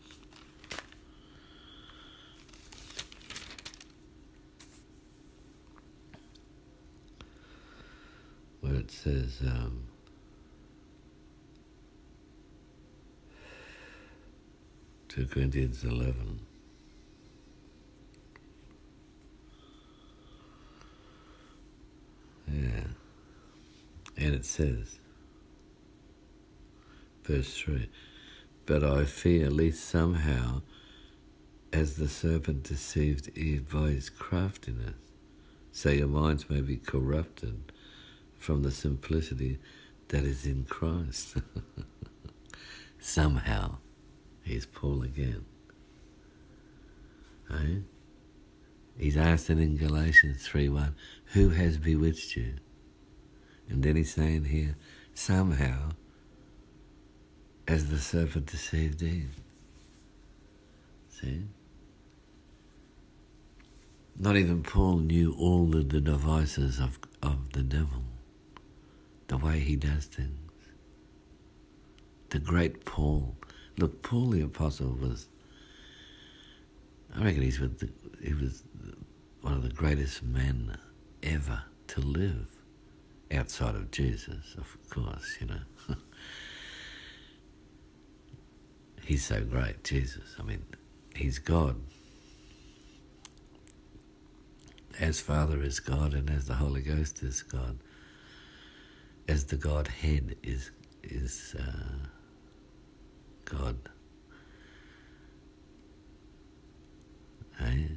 where it says, um, Two Corinthians eleven. Yeah. And it says, verse 3 But I fear lest somehow, as the serpent deceived Eve by his craftiness, so your minds may be corrupted from the simplicity that is in Christ. somehow, he's Paul again. Eh? He's asking in Galatians 3 1, Who has bewitched you? And then he's saying here, Somehow, as the serpent deceived Eve. See? Not even Paul knew all of the devices of, of the devil, the way he does things. The great Paul. Look, Paul the Apostle was, I reckon he's with the, he was one of the greatest men ever to live outside of Jesus, of course, you know. he's so great, Jesus. I mean, he's God. As Father is God and as the Holy Ghost is God. As the Godhead is is uh, God. Hey?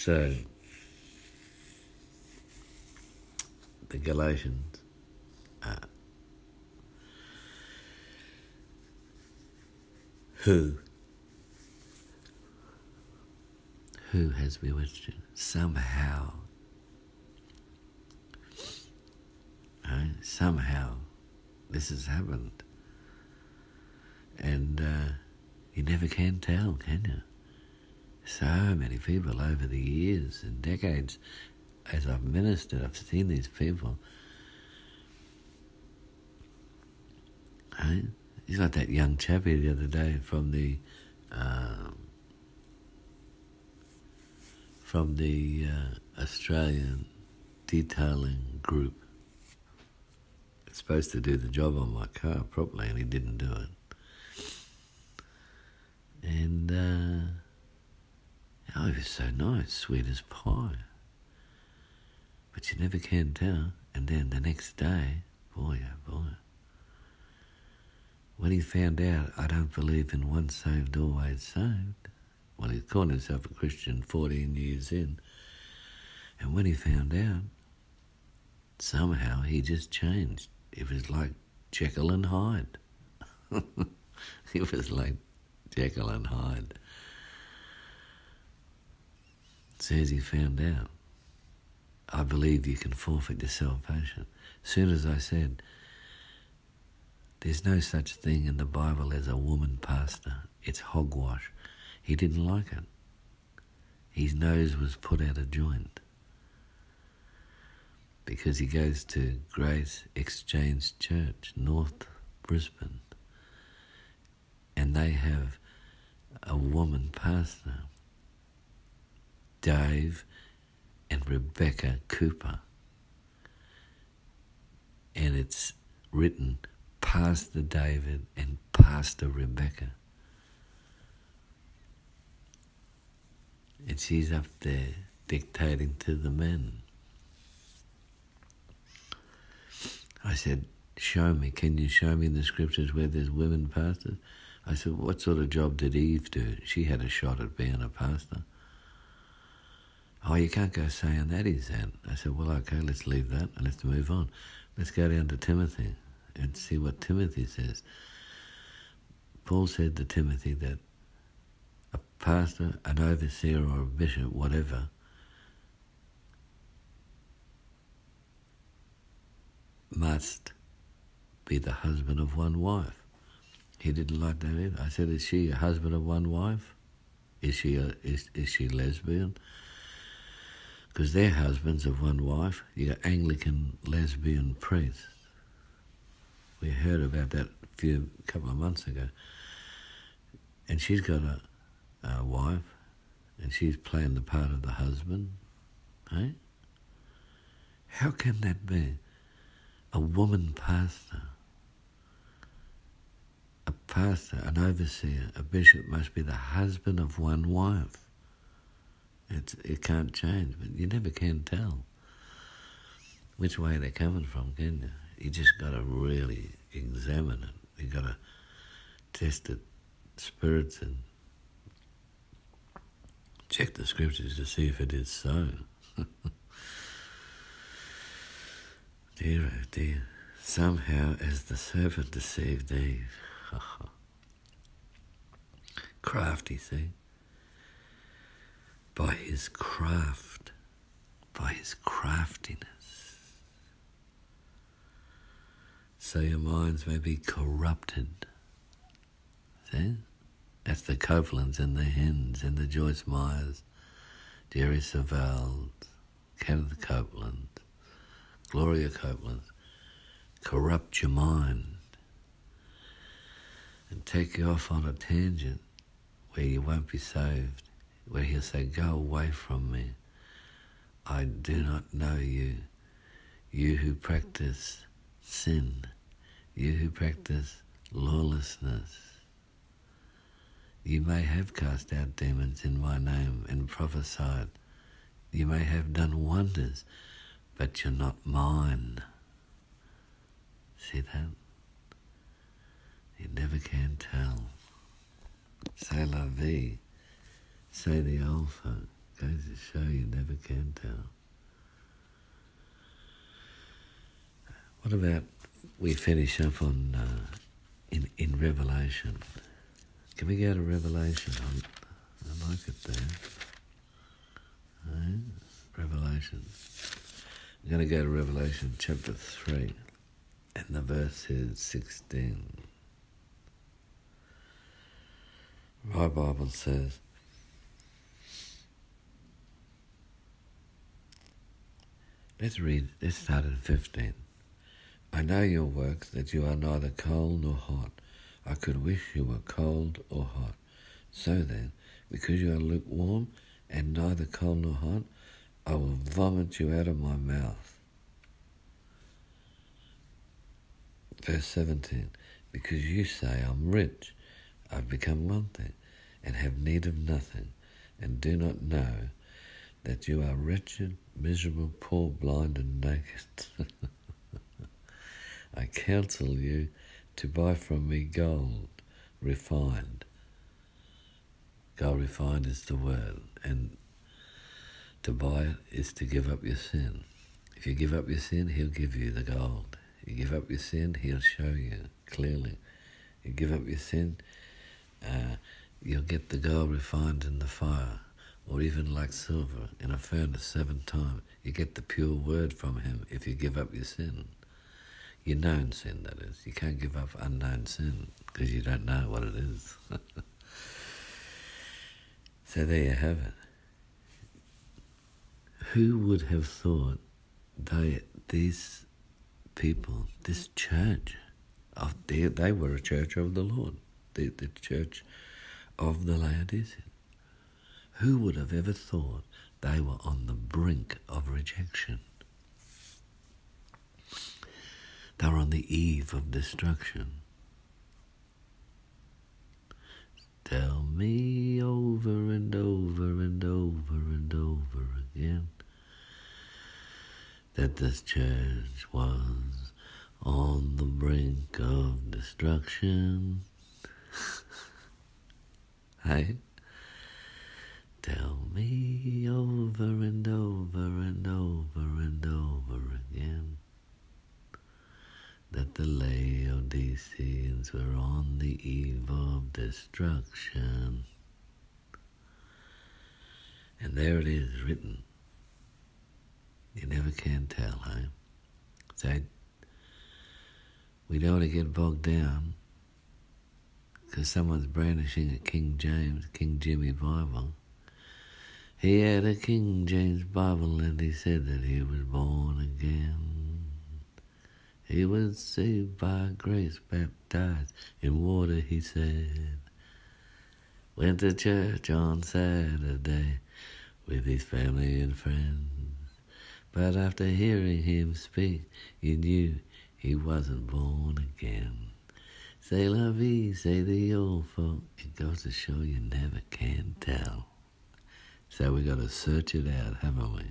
So, the Galatians, uh, who, who has bewitched you? Somehow, right? somehow, this has happened, and uh, you never can tell, can you? So many people over the years and decades as I've ministered, I've seen these people. Right? He's like that young chappie the other day from the um, from the uh, Australian detailing group. It's supposed to do the job on my car properly, and he didn't do it. And uh, Oh, he was so nice, sweet as pie. But you never can tell. And then the next day, boy, oh boy. When he found out I don't believe in once saved, always saved, well, he called himself a Christian 14 years in. And when he found out, somehow he just changed. It was like Jekyll and Hyde. it was like Jekyll and Hyde says he found out. I believe you can forfeit your salvation. As soon as I said, there's no such thing in the Bible as a woman pastor, it's hogwash, he didn't like it. His nose was put out of joint because he goes to Grace Exchange Church, North Brisbane, and they have a woman pastor. Dave and Rebecca Cooper. And it's written Pastor David and Pastor Rebecca. And she's up there dictating to the men. I said, Show me, can you show me in the scriptures where there's women pastors? I said, What sort of job did Eve do? She had a shot at being a pastor. Oh, you can't go saying that is that. I said, Well, okay, let's leave that and let's move on. Let's go down to Timothy and see what Timothy says. Paul said to Timothy that a pastor, an overseer, or a bishop, whatever, must be the husband of one wife. He didn't like that either. I said, Is she a husband of one wife? Is she a, is, is she lesbian? Because they're husbands of one wife. You got Anglican lesbian priests. We heard about that a few couple of months ago. And she's got a, a wife, and she's playing the part of the husband, eh? How can that be? A woman pastor. A pastor, an overseer, a bishop must be the husband of one wife. It's, it can't change, but you never can tell which way they're coming from, can you? You just got to really examine it. You got to test it, spirits, and check the scriptures to see if it is so. dear, oh dear. Somehow, as the serpent deceived Eve, crafty, see? By his craft, by his craftiness. So your minds may be corrupted. See? That's the Copelands and the Hinns and the Joyce Meyers, Jerry Savelle, Kenneth Copeland, Gloria Copeland. Corrupt your mind and take you off on a tangent where you won't be saved, where he'll say, Go away from me. I do not know you, you who practice sin, you who practice lawlessness. You may have cast out demons in my name and prophesied. You may have done wonders, but you're not mine. See that? You never can tell. C'est la vie. Say the alpha. Goes to show you never can tell. What about we finish up on uh, in in Revelation? Can we go to Revelation? I, I like it there. Right? Revelation. I'm going to go to Revelation chapter 3, and the verse is 16. My Bible says, Let's read, let's start at 15. I know your works, that you are neither cold nor hot. I could wish you were cold or hot. So then, because you are lukewarm and neither cold nor hot, I will vomit you out of my mouth. Verse 17 Because you say, I'm rich, I've become wealthy, and have need of nothing, and do not know that you are wretched, miserable, poor, blind, and naked. I counsel you to buy from me gold refined. Gold refined is the word, and to buy it is to give up your sin. If you give up your sin, He'll give you the gold. You give up your sin, He'll show you clearly. You give up your sin, uh, you'll get the gold refined in the fire or even like silver in a furnace seven times. You get the pure word from him if you give up your sin. Your known sin, that is. You can't give up unknown sin because you don't know what it is. so there you have it. Who would have thought they, these people, this church, of they, they were a church of the Lord, the, the church of the Laodiceans. Who would have ever thought they were on the brink of rejection? They were on the eve of destruction. Tell me over and over and over and over again that this church was on the brink of destruction. hey? Tell me over and over and over and over again that the Laodiceans were on the eve of destruction. And there it is written. You never can tell, hey? So we don't want to get bogged down because someone's brandishing a King James, King Jimmy Bible he had a King James Bible and he said that he was born again. He was saved by grace, baptized in water, he said. Went to church on Saturday with his family and friends. But after hearing him speak, you knew he wasn't born again. C'est la vie, say the old folk. It goes to show you never can tell. So we've got to search it out, haven't we?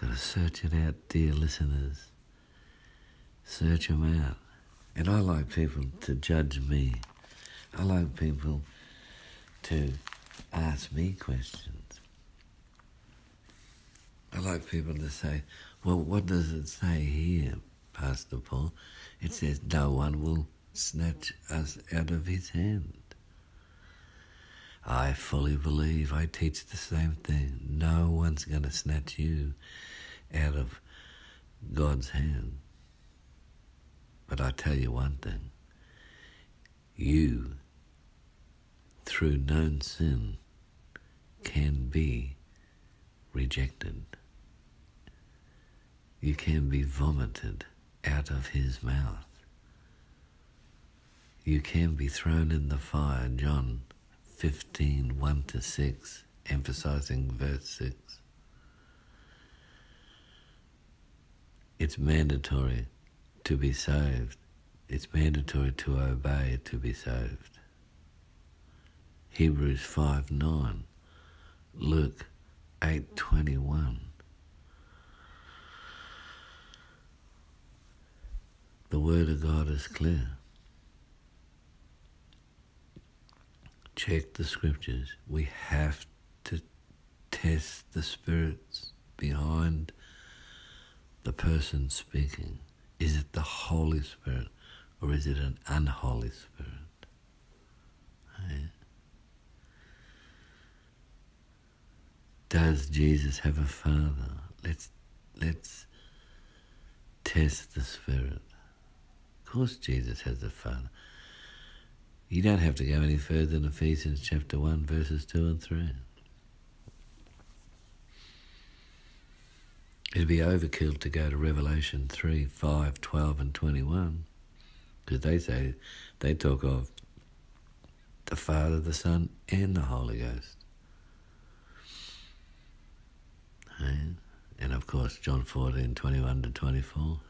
Got to search it out, dear listeners. Search them out. And I like people to judge me. I like people to ask me questions. I like people to say, well, what does it say here, Pastor Paul? It says, no one will snatch us out of his hand. I fully believe I teach the same thing. No one's going to snatch you out of God's hand. But I tell you one thing you, through known sin, can be rejected. You can be vomited out of his mouth. You can be thrown in the fire, John 15 1 to 6, emphasizing verse 6. It's mandatory to be saved. It's mandatory to obey to be saved. Hebrews 5 9, Luke 8 21. The Word of God is clear. Check the scriptures. We have to test the spirits behind the person speaking. Is it the Holy Spirit or is it an unholy spirit? Does Jesus have a father? Let's let's test the spirit. Of course Jesus has a father. You don't have to go any further than Ephesians chapter 1, verses 2 and 3. It'd be overkill to go to Revelation 3, 5, 12, and 21, because they say, they talk of the Father, the Son, and the Holy Ghost. And of course, John 14, 21 to 24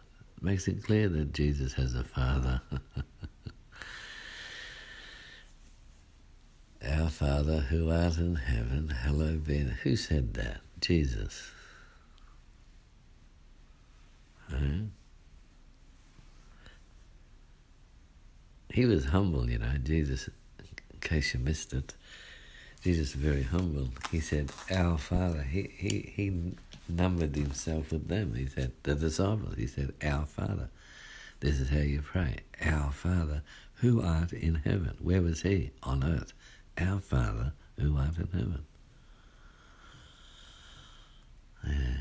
makes it clear that Jesus has a Father. Our Father who art in heaven, hallowed be. Who said that? Jesus. Right? He was humble, you know. Jesus, in case you missed it, Jesus very humble. He said, Our Father. He, he, he numbered himself with them. He said, The disciples. He said, Our Father. This is how you pray. Our Father, who art in heaven. Where was he? On earth. Our Father, who art in heaven. Yeah.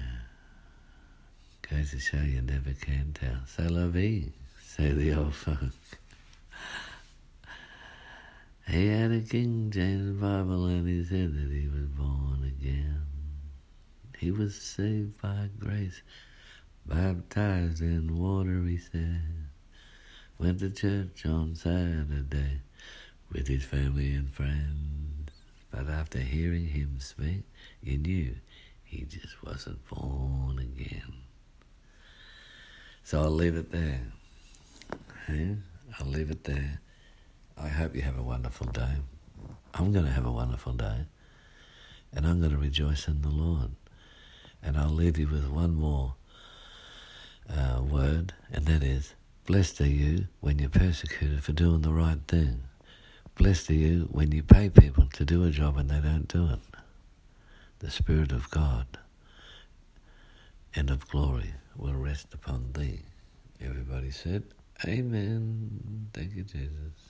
Goes to show you never can tell. C'est la vie, say the old folk. He had a King James Bible and he said that he was born again. He was saved by grace, baptized in water, he said. Went to church on Saturday with his family and friends. But after hearing him speak, you knew he just wasn't born again. So I'll leave it there. I'll leave it there. I hope you have a wonderful day. I'm going to have a wonderful day. And I'm going to rejoice in the Lord. And I'll leave you with one more uh, word, and that is Blessed are you when you're persecuted for doing the right thing. Blessed are you when you pay people to do a job and they don't do it. The Spirit of God and of glory will rest upon thee. Everybody said, Amen. Thank you, Jesus.